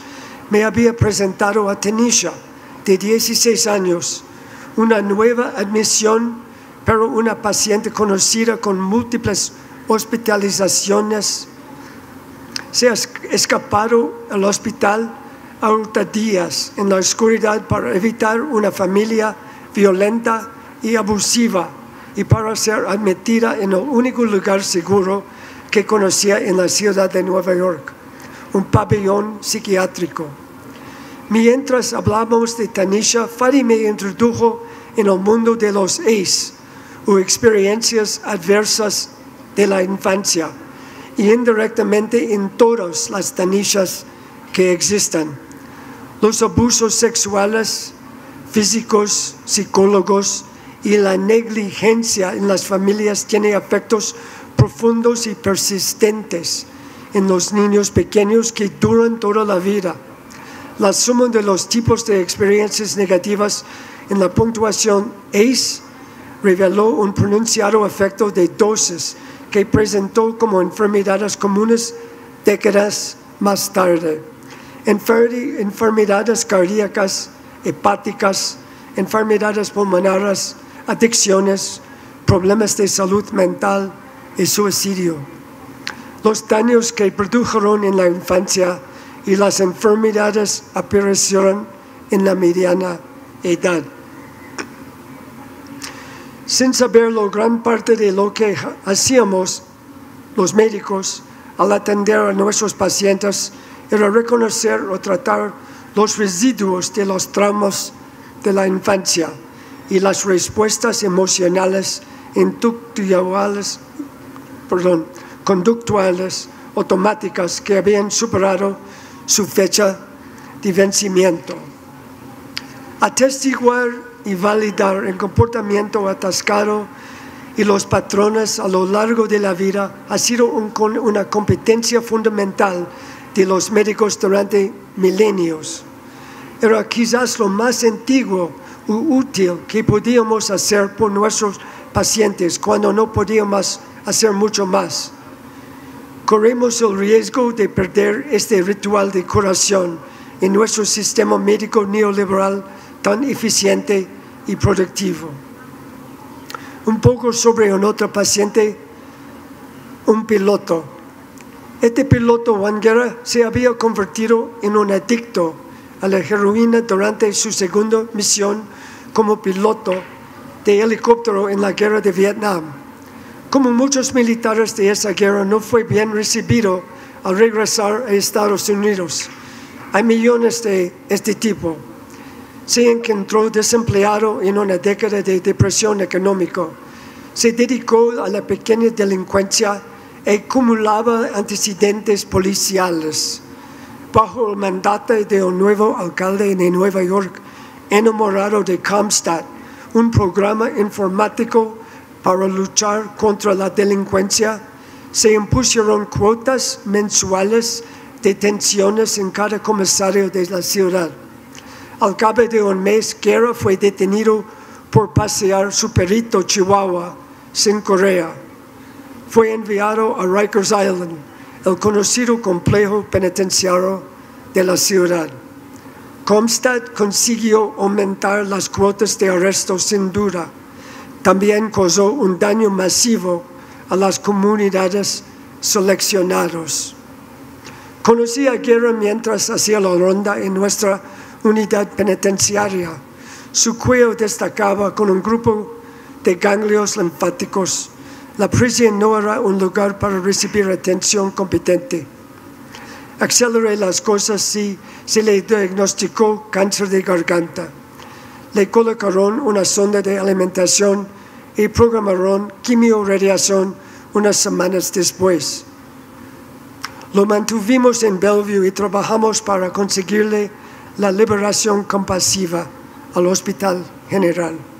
me había presentado a Tanisha, de 16 años, una nueva admisión, pero una paciente conocida con múltiples hospitalizaciones. Se ha escapado al hospital a días en la oscuridad para evitar una familia violenta y abusiva y para ser admitida en el único lugar seguro que conocía en la ciudad de Nueva York, un pabellón psiquiátrico. Mientras hablamos de Tanisha, Fadi me introdujo en el mundo de los ACE, o experiencias adversas de la infancia, y indirectamente en todas las Tanishas que existan. Los abusos sexuales, físicos, psicólogos, y la negligencia en las familias tiene efectos profundos y persistentes en los niños pequeños que duran toda la vida. La suma de los tipos de experiencias negativas en la puntuación ACE reveló un pronunciado efecto de dosis que presentó como enfermedades comunes décadas más tarde. Enfermedades cardíacas, hepáticas, enfermedades pulmonares, adicciones, problemas de salud mental y suicidio. Los daños que produjeron en la infancia y las enfermedades aparecieron en la mediana edad. Sin saberlo, gran parte de lo que hacíamos los médicos al atender a nuestros pacientes era reconocer o tratar los residuos de los traumas de la infancia y las respuestas emocionales inductuales, perdón, conductuales automáticas que habían superado su fecha de vencimiento. Atestiguar y validar el comportamiento atascado y los patrones a lo largo de la vida ha sido una competencia fundamental de los médicos durante milenios. Era quizás lo más antiguo útil que podíamos hacer por nuestros pacientes cuando no podíamos hacer mucho más. Corremos el riesgo de perder este ritual de curación en nuestro sistema médico neoliberal tan eficiente y productivo. Un poco sobre otro paciente, un piloto. Este piloto, Juan Guerra, se había convertido en un adicto a la heroína durante su segunda misión como piloto de helicóptero en la guerra de Vietnam. Como muchos militares de esa guerra, no fue bien recibido al regresar a Estados Unidos. Hay millones de este tipo. Se encontró desempleado en una década de depresión económica. Se dedicó a la pequeña delincuencia y acumulaba antecedentes policiales bajo el mandato de un nuevo alcalde de Nueva York, enamorado de Comstat, un programa informático para luchar contra la delincuencia, se impusieron cuotas mensuales de detenciones en cada comisario de la ciudad. Al cabo de un mes, Guerra fue detenido por pasear su perrito Chihuahua sin correa. Fue enviado a Rikers Island, el conocido complejo penitenciario de la ciudad. Comstad consiguió aumentar las cuotas de arresto sin duda. También causó un daño masivo a las comunidades seleccionadas. Conocí a Guerra mientras hacía la ronda en nuestra unidad penitenciaria. Su cuello destacaba con un grupo de ganglios linfáticos. La prisión no era un lugar para recibir atención competente. Aceleré las cosas si se le diagnosticó cáncer de garganta. Le colocaron una sonda de alimentación y programaron quimioradiación unas semanas después. Lo mantuvimos en Bellevue y trabajamos para conseguirle la liberación compasiva al Hospital General.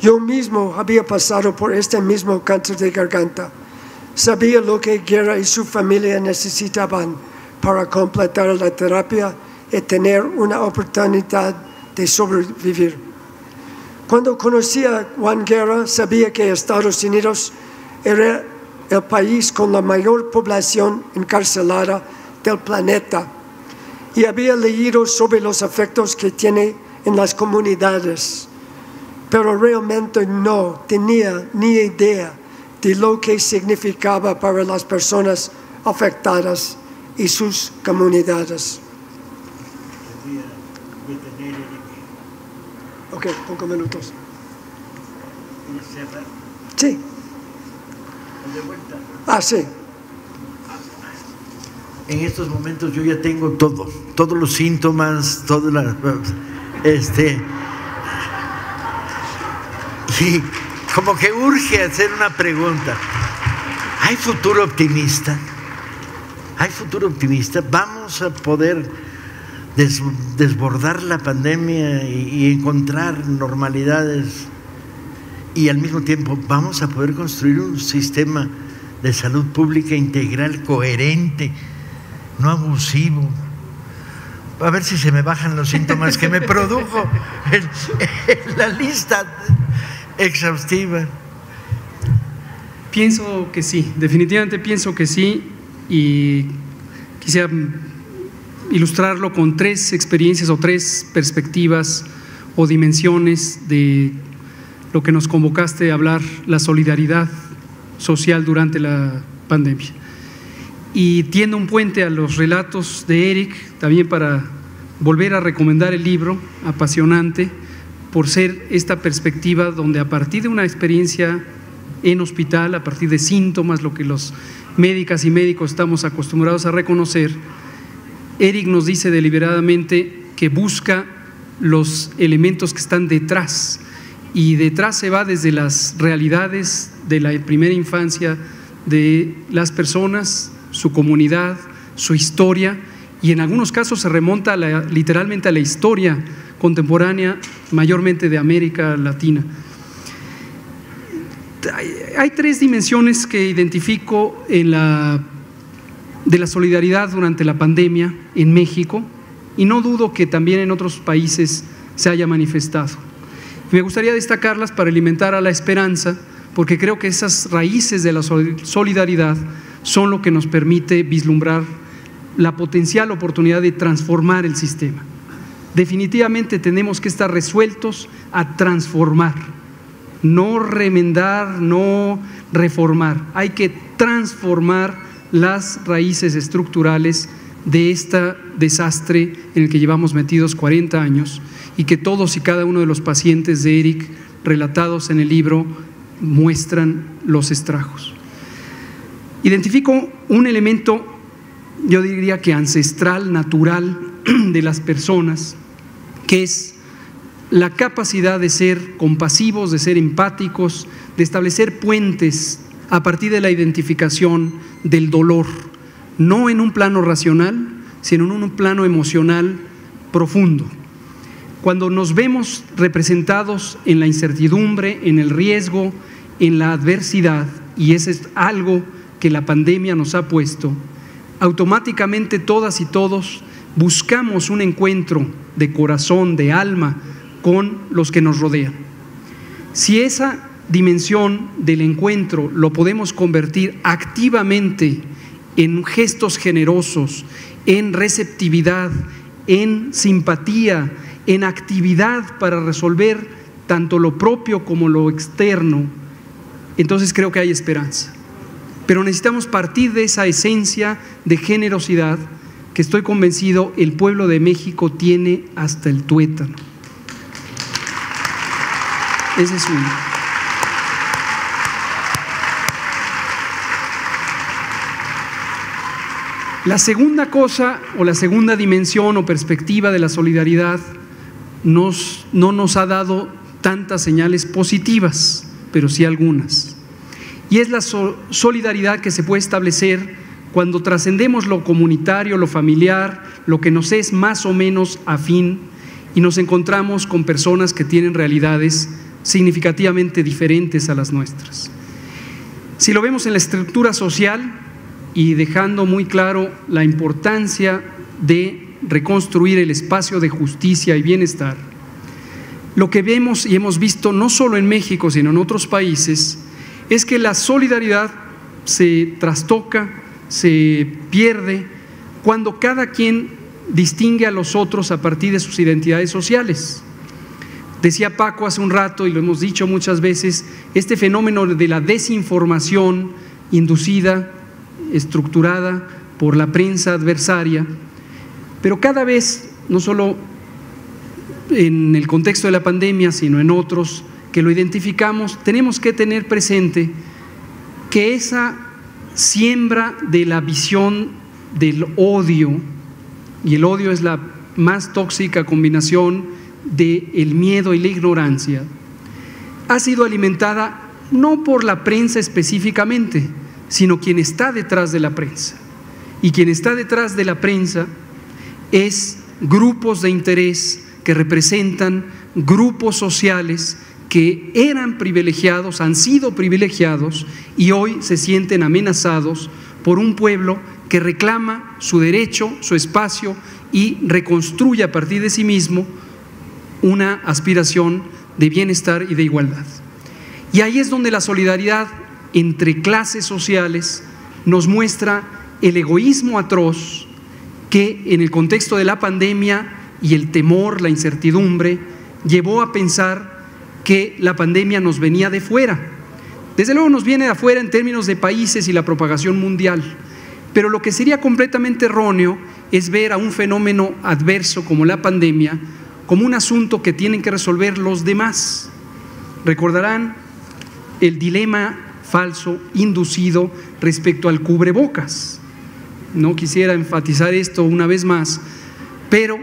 Yo mismo había pasado por este mismo cáncer de garganta. Sabía lo que Guerra y su familia necesitaban para completar la terapia y tener una oportunidad de sobrevivir. Cuando conocí a Juan Guerra, sabía que Estados Unidos era el país con la mayor población encarcelada del planeta y había leído sobre los efectos que tiene en las comunidades, pero realmente no tenía ni idea de lo que significaba para las personas afectadas y sus comunidades. Ok, cinco minutos. Sí. Ah, sí. En estos momentos yo ya tengo todo, todos los síntomas, todas las este y como que urge hacer una pregunta. ¿Hay futuro optimista? ¿Hay futuro optimista? ¿Vamos a poder desbordar la pandemia y encontrar normalidades? Y al mismo tiempo, ¿vamos a poder construir un sistema de salud pública integral, coherente, no abusivo? A ver si se me bajan los síntomas que me produjo en, la lista exhaustiva. Pienso que sí, definitivamente pienso que sí y quisiera ilustrarlo con tres experiencias o tres perspectivas o dimensiones de lo que nos convocaste a hablar, la solidaridad social durante la pandemia. Y tiendo un puente a los relatos de Eric, también para volver a recomendar el libro, apasionante, por ser esta perspectiva donde a partir de una experiencia en hospital, a partir de síntomas, lo que los médicas y médicos estamos acostumbrados a reconocer, Eric nos dice deliberadamente que busca los elementos que están detrás. Y detrás se va desde las realidades de la primera infancia de las personas, su comunidad, su historia, y en algunos casos se remonta literalmente a la historia contemporánea, mayormente de América Latina. Hay, tres dimensiones que identifico de la solidaridad durante la pandemia en México y no dudo que también en otros países se haya manifestado. Me gustaría destacarlas para alimentar a la esperanza, porque creo que esas raíces de la solidaridad son lo que nos permite vislumbrar la potencial oportunidad de transformar el sistema. Definitivamente tenemos que estar resueltos a transformar, no remendar, no reformar. Hay que transformar las raíces estructurales de este desastre en el que llevamos metidos 40 años y que todos y cada uno de los pacientes de Eric relatados en el libro muestran los estragos. Identifico un elemento, yo diría que ancestral, natural de las personas, que es la capacidad de ser compasivos, de ser empáticos, de establecer puentes a partir de la identificación del dolor, no en un plano racional, sino en un plano emocional profundo. Cuando nos vemos representados en la incertidumbre, en el riesgo, en la adversidad, y ese es algo que la pandemia nos ha puesto, automáticamente todas y todos buscamos un encuentro de corazón, de alma, con los que nos rodean. Si esa dimensión del encuentro lo podemos convertir activamente en gestos generosos, en receptividad, en simpatía, en actividad para resolver tanto lo propio como lo externo, entonces creo que hay esperanza. Pero necesitamos partir de esa esencia de generosidad estoy convencido el pueblo de México tiene hasta el tuétano. Ese es uno. La segunda cosa o la segunda dimensión o perspectiva de la solidaridad no nos ha dado tantas señales positivas, pero sí algunas. Y es la solidaridad que se puede establecer cuando trascendemos lo comunitario, lo familiar, lo que nos es más o menos afín y nos encontramos con personas que tienen realidades significativamente diferentes a las nuestras. Si lo vemos en la estructura social, y dejando muy claro la importancia de reconstruir el espacio de justicia y bienestar, lo que vemos y hemos visto no solo en México, sino en otros países, es que la solidaridad se trastoca, se pierde, cuando cada quien distingue a los otros a partir de sus identidades sociales. Decía Paco hace un rato, y lo hemos dicho muchas veces, este fenómeno de la desinformación inducida estructurada por la prensa adversaria, pero cada vez, no solo en el contexto de la pandemia, sino en otros que lo identificamos, tenemos que tener presente que esa siembra de la visión del odio, y el odio es la más tóxica combinación de el miedo y la ignorancia, ha sido alimentada no por la prensa específicamente, sino quien está detrás de la prensa. Y quien está detrás de la prensa es grupos de interés que representan grupos sociales que eran privilegiados, han sido privilegiados y hoy se sienten amenazados por un pueblo que reclama su derecho, su espacio y reconstruye a partir de sí mismo una aspiración de bienestar y de igualdad. Y ahí es donde la solidaridad entre clases sociales nos muestra el egoísmo atroz que en el contexto de la pandemia y el temor, la incertidumbre, llevó a pensar que la pandemia nos venía de fuera. Desde luego nos viene de afuera en términos de países y la propagación mundial, pero lo que sería completamente erróneo es ver a un fenómeno adverso como la pandemia como un asunto que tienen que resolver los demás. Recordarán el dilema falso, inducido respecto al cubrebocas. No quisiera enfatizar esto una vez más, pero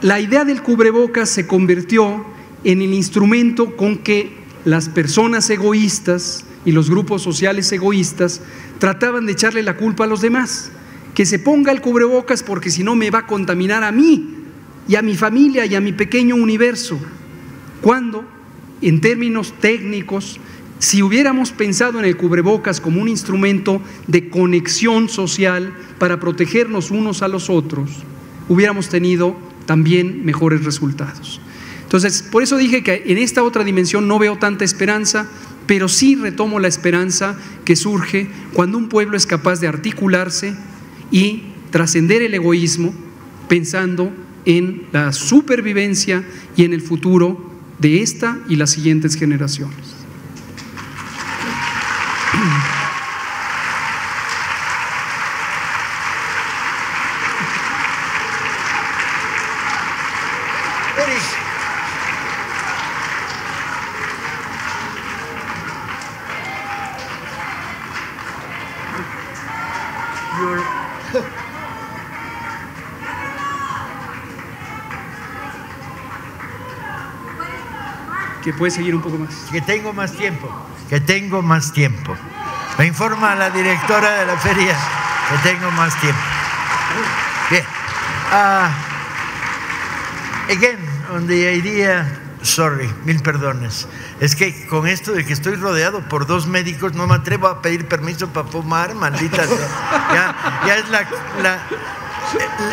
la idea del cubrebocas se convirtió en el instrumento con que las personas egoístas y los grupos sociales egoístas trataban de echarle la culpa a los demás. Que se ponga el cubrebocas porque si no me va a contaminar a mí y a mi familia y a mi pequeño universo. Cuando, en términos técnicos, si hubiéramos pensado en el cubrebocas como un instrumento de conexión social para protegernos unos a los otros, hubiéramos tenido también mejores resultados. Entonces, por eso dije que en esta otra dimensión no veo tanta esperanza, pero sí retomo la esperanza que surge cuando un pueblo es capaz de articularse y trascender el egoísmo pensando en la supervivencia y en el futuro de esta y las siguientes generaciones. Que puede seguir un poco más. Que tengo más tiempo, que tengo más tiempo. Me informa la directora de la feria que tengo más tiempo. Bien. Uh, again, on the idea, sorry, mil perdones. Es que con esto de que estoy rodeado por dos médicos no me atrevo a pedir permiso para fumar, maldita sea. Ya, es la,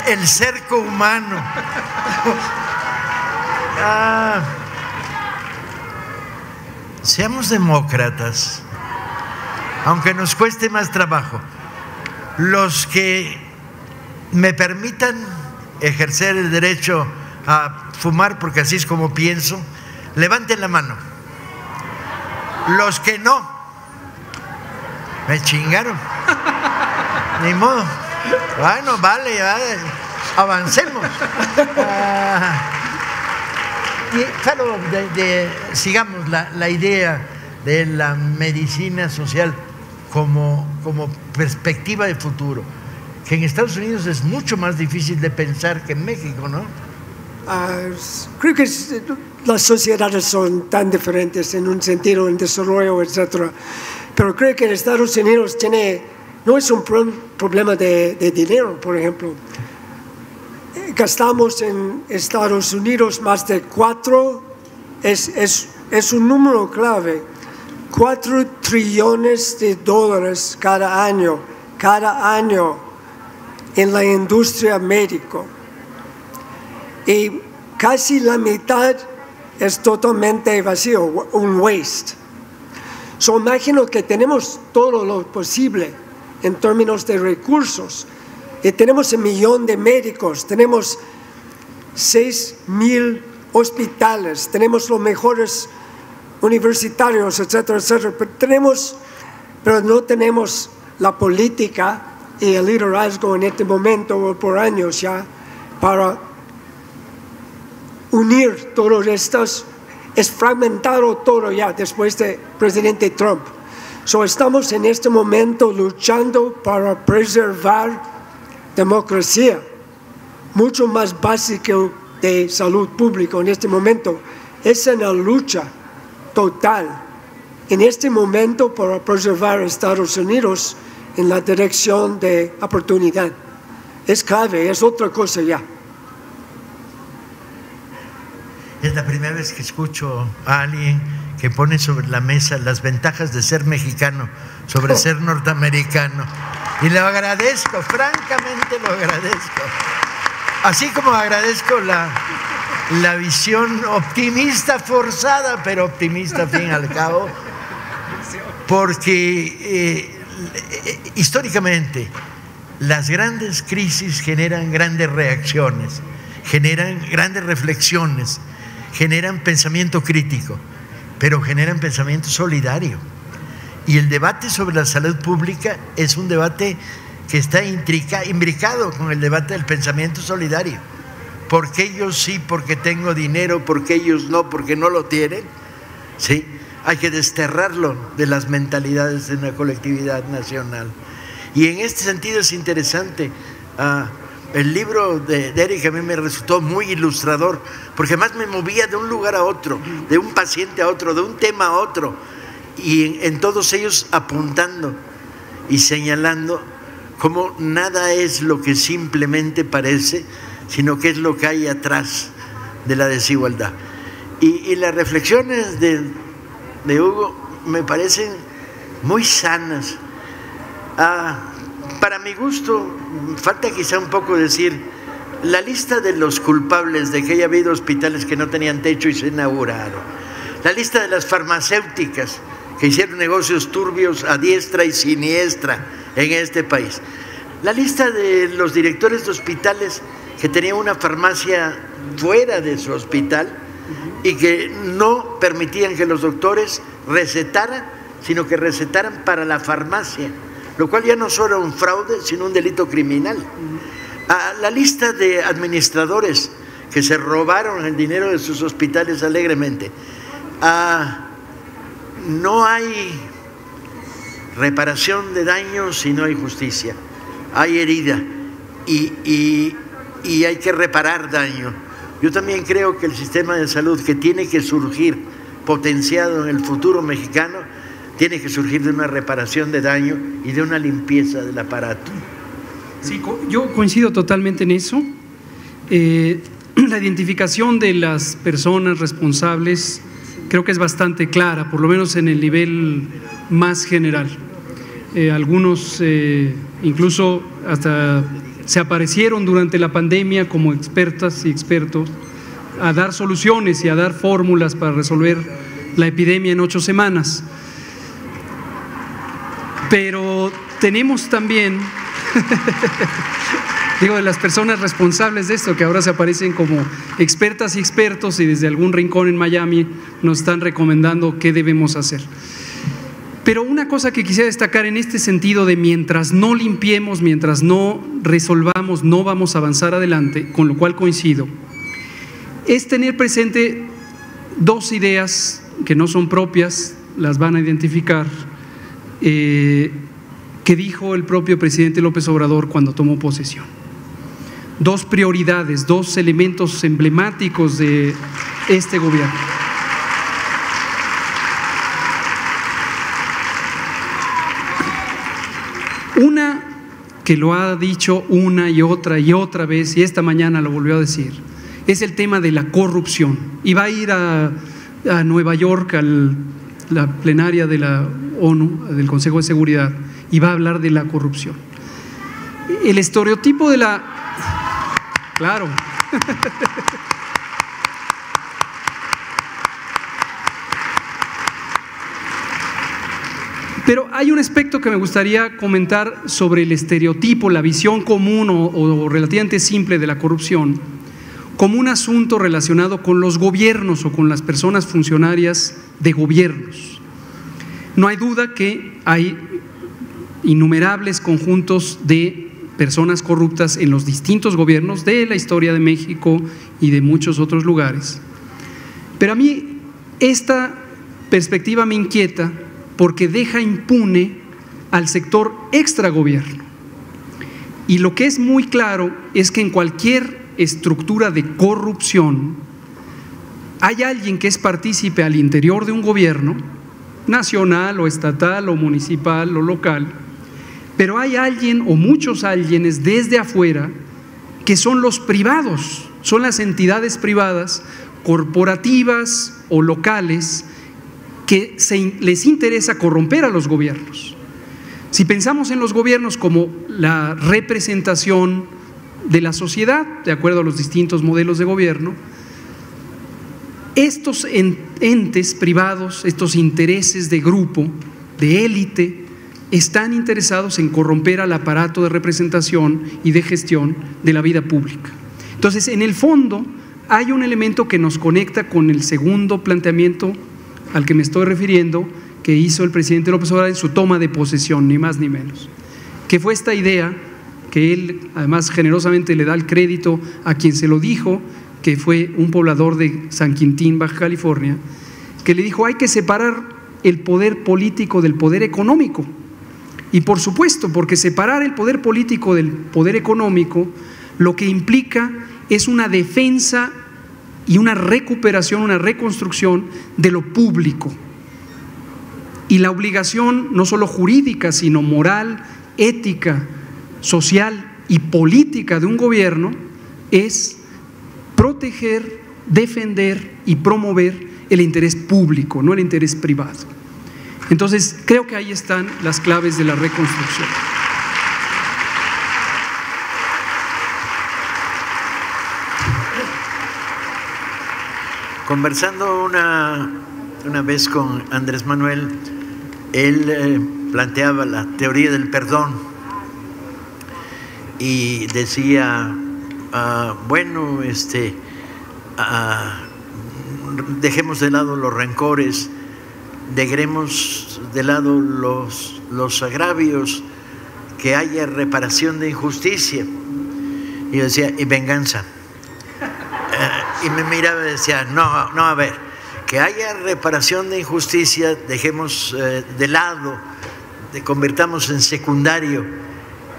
el, el, cerco humano. Ah, seamos demócratas aunque nos cueste más trabajo, los que me permitan ejercer el derecho a fumar, porque así es como pienso, levanten la mano. Los que no, me chingaron. Ni modo. Bueno, vale, avancemos. claro, sigamos la, la, idea de la medicina social como, como perspectiva de futuro, que en Estados Unidos es mucho más difícil de pensar que en México, ¿no? Uh, creo que las sociedades son tan diferentes en un sentido, en desarrollo, etc. Pero creo que en Estados Unidos tiene, no es un problema de, de dinero, por ejemplo gastamos en Estados Unidos más de cuatro, es, es, es un número clave, cuatro trillones de dólares cada año, cada año en la industria médico. Y casi la mitad es totalmente vacío, un waste. So, imagino que tenemos todo lo posible en términos de recursos, y tenemos un millón de médicos, tenemos seis mil hospitales, tenemos los mejores universitarios, etcétera, etcétera. Pero, tenemos, pero no tenemos la política y el liderazgo en este momento o por años ya para unir todos estos. Es fragmentado todo ya después de presidente Trump. So, estamos en este momento luchando para preservar democracia, mucho más básico de salud pública en este momento, es una lucha total en este momento para preservar Estados Unidos en la dirección de oportunidad. Es clave, es otra cosa ya. Es la primera vez que escucho a alguien que pone sobre la mesa las ventajas de ser mexicano sobre ser norteamericano. Y lo agradezco, francamente lo agradezco. Así como agradezco la, la visión optimista forzada, pero optimista al fin y al cabo, porque eh, históricamente las grandes crisis generan grandes reacciones, generan grandes reflexiones, generan pensamiento crítico, pero generan pensamiento solidario. Y el debate sobre la salud pública es un debate que está intrica, imbricado con el debate del pensamiento solidario. ¿Por qué yo sí? Porque tengo dinero, porque ellos no, porque no lo tienen. Sí, hay que desterrarlo de las mentalidades de una colectividad nacional. Y en este sentido es interesante. Ah, el libro de, de, Eric a mí me resultó muy ilustrador, porque además me movía de un lugar a otro, de un paciente a otro, de un tema a otro y en, todos ellos apuntando y señalando cómo nada es lo que simplemente parece, sino que es lo que hay atrás de la desigualdad. Y, las reflexiones de, de, Hugo me parecen muy sanas. Ah, para mi gusto, falta quizá un poco decir, la lista de los culpables de que haya habido hospitales que no tenían techo y se inauguraron, la lista de las farmacéuticas que hicieron negocios turbios a diestra y siniestra en este país. La lista de los directores de hospitales que tenían una farmacia fuera de su hospital y que no permitían que los doctores recetaran, sino que recetaran para la farmacia, lo cual ya no solo un fraude, sino un delito criminal. A la lista de administradores que se robaron el dinero de sus hospitales alegremente. A no hay reparación de daños si no hay justicia. Hay herida y, hay que reparar daño. Yo también creo que el sistema de salud que tiene que surgir potenciado en el futuro mexicano, tiene que surgir de una reparación de daño y de una limpieza del aparato. Sí, yo coincido totalmente en eso. Eh, la identificación de las personas responsables creo que es bastante clara, por lo menos en el nivel más general. Eh, algunos eh, incluso hasta se aparecieron durante la pandemia como expertas y expertos a dar soluciones y a dar fórmulas para resolver la epidemia en ocho semanas. Pero tenemos también digo, de las personas responsables de esto, que ahora se aparecen como expertas y expertos y desde algún rincón en Miami nos están recomendando qué debemos hacer. Pero una cosa que quisiera destacar en este sentido de mientras no limpiemos, mientras no resolvamos, no vamos a avanzar adelante, con lo cual coincido, es tener presente dos ideas que no son propias, las van a identificar, eh, que dijo el propio presidente López Obrador cuando tomó posesión. Dos prioridades, dos elementos emblemáticos de este gobierno. Una que lo ha dicho una y otra y otra vez, y esta mañana lo volvió a decir, es el tema de la corrupción. Y va a ir a, Nueva York, a la plenaria de la ONU, del Consejo de Seguridad, y va a hablar de la corrupción. El estereotipo de la... Claro. Pero hay un aspecto que me gustaría comentar sobre el estereotipo, la visión común o, relativamente simple de la corrupción, como un asunto relacionado con los gobiernos o con las personas funcionarias de gobiernos. No hay duda que hay innumerables conjuntos de personas corruptas en los distintos gobiernos de la historia de México y de muchos otros lugares. Pero a mí esta perspectiva me inquieta porque deja impune al sector extragobierno. Y lo que es muy claro es que en cualquier estructura de corrupción hay alguien que es partícipe al interior de un gobierno, nacional o estatal o municipal o local, pero hay alguien o muchos alguienes desde afuera que son los privados, son las entidades privadas, corporativas o locales, que les interesa corromper a los gobiernos. Si pensamos en los gobiernos como la representación de la sociedad, de acuerdo a los distintos modelos de gobierno, estos entes privados, estos intereses de grupo, de élite, están interesados en corromper al aparato de representación y de gestión de la vida pública. Entonces, en el fondo, hay un elemento que nos conecta con el segundo planteamiento al que me estoy refiriendo que hizo el presidente López Obrador en su toma de posesión, ni más ni menos, que fue esta idea que él además generosamente le da el crédito a quien se lo dijo, que fue un poblador de San Quintín, Baja California, que le dijo hay que separar el poder político del poder económico. Y por supuesto, porque separar el poder político del poder económico lo que implica es una defensa y una recuperación, una reconstrucción de lo público. Y la obligación no solo jurídica, sino moral, ética, social y política de un gobierno es proteger, defender y promover el interés público, no el interés privado. Entonces, creo que ahí están las claves de la reconstrucción. Conversando una, una vez con Andrés Manuel, él eh, planteaba la teoría del perdón y decía, ah, bueno, este, ah, dejemos de lado los rencores, dejemos de lado los, los agravios, que haya reparación de injusticia. Y yo decía, y venganza y me miraba y decía, no, no, a ver, que haya reparación de injusticia, dejemos eh, de lado, de, convirtamos en secundario.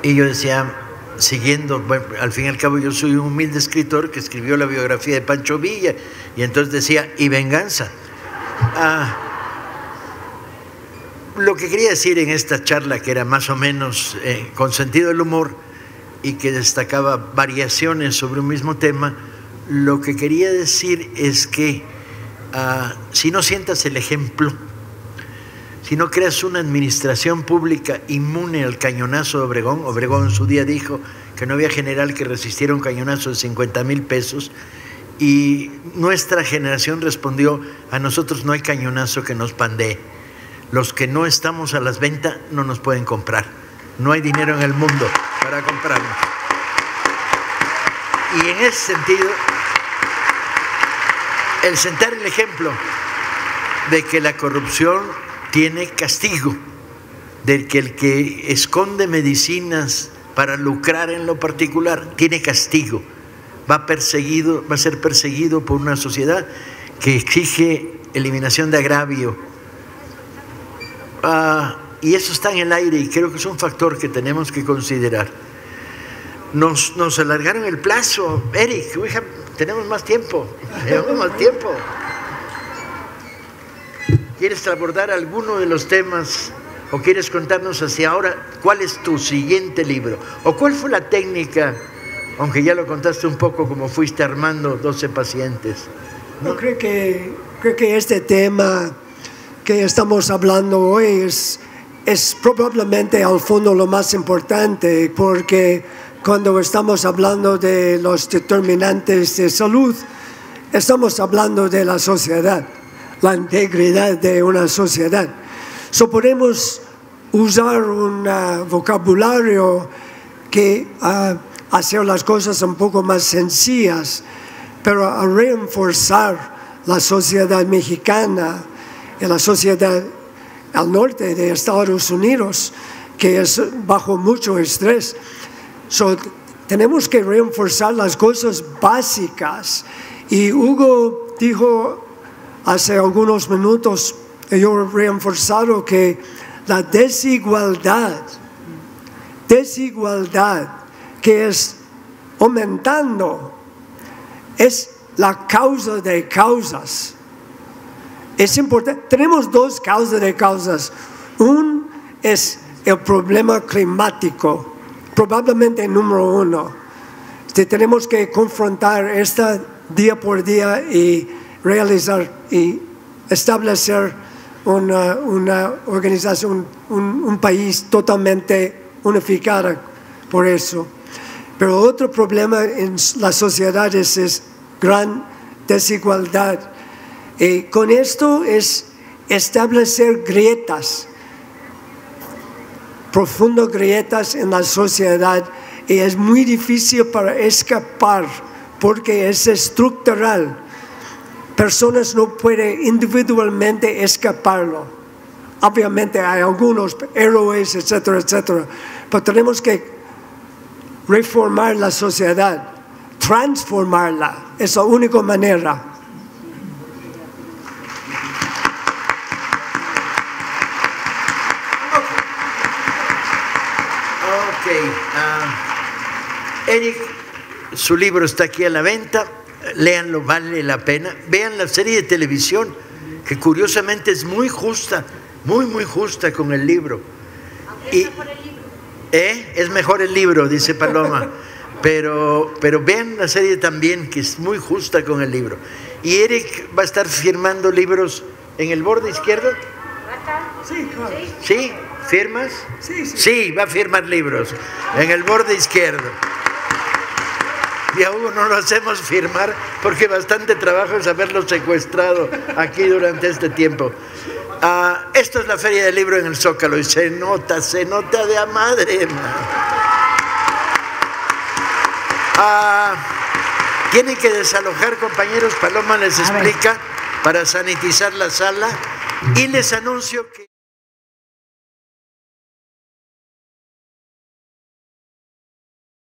Y yo decía, siguiendo, bueno, al fin y al cabo yo soy un humilde escritor que escribió la biografía de Pancho Villa, y entonces decía, y venganza. Ah, lo que quería decir en esta charla, que era más o menos eh, con sentido del humor y que destacaba variaciones sobre un mismo tema, lo que quería decir es que ah, si no sientas el ejemplo, si no creas una administración pública inmune al cañonazo de Obregón, Obregón en su día dijo que no había general que resistiera un cañonazo de 50 mil pesos, y nuestra generación respondió, a nosotros no hay cañonazo que nos pandee, los que no estamos a las ventas no nos pueden comprar, no hay dinero en el mundo para comprarnos. Y en ese sentido, el sentar el ejemplo de que la corrupción tiene castigo, de que el que esconde medicinas para lucrar en lo particular tiene castigo, va perseguido, va a ser perseguido por una sociedad que exige eliminación de agravio. Ah, y eso está en el aire y creo que es un factor que tenemos que considerar. Nos, nos alargaron el plazo. Eric, tenemos más tiempo. Tenemos más tiempo. ¿Quieres abordar alguno de los temas o quieres contarnos hacia ahora cuál es tu siguiente libro? ¿O cuál fue la técnica, aunque ya lo contaste un poco, como fuiste armando 12 pacientes? ¿no? creo, que, que este tema que estamos hablando hoy es, es probablemente al fondo lo más importante porque cuando estamos hablando de los determinantes de salud, estamos hablando de la sociedad la integridad de una sociedad. So podemos usar un uh, vocabulario que uh, hacer las cosas un poco más sencillas, pero a reforzar la sociedad mexicana y la sociedad al norte de Estados Unidos, que es bajo mucho estrés. Tenemos que reforzar las cosas básicas. Y Hugo dijo hace algunos minutos yo he que la desigualdad, desigualdad que es aumentando, es la causa de causas. Es importante, tenemos dos causas de causas. Un es el problema climático, probablemente número uno. tenemos que confrontar esta día por día y realizar y establecer una, una organización, un, un, país totalmente unificado por eso. Pero otro problema en las sociedades es gran desigualdad. Y con esto es establecer grietas, profundas grietas en la sociedad y es muy difícil para escapar porque es estructural personas no pueden individualmente escaparlo. Obviamente hay algunos héroes, etcétera, etcétera, pero tenemos que reformar la sociedad, transformarla, es la única manera. Ok, uh, Eric, su libro está aquí a la venta léanlo, vale la pena. Vean la serie de televisión, que curiosamente es muy justa, muy, muy justa con el libro. Y, ¿eh? Es mejor el libro, dice Paloma. Pero, pero vean la serie también, que es muy justa con el libro. Y Eric va a estar firmando libros en el borde izquierdo. Sí, claro. ¿Sí? ¿Firmas? Sí, sí. Sí, va a firmar libros en el borde izquierdo y a Hugo no lo hacemos firmar porque bastante trabajo es haberlo secuestrado aquí durante este tiempo. Ah, esto es la Feria del Libro en el Zócalo y se nota, se nota de a madre. Ah, tienen que desalojar, compañeros. Paloma les explica para sanitizar la sala y les anuncio que...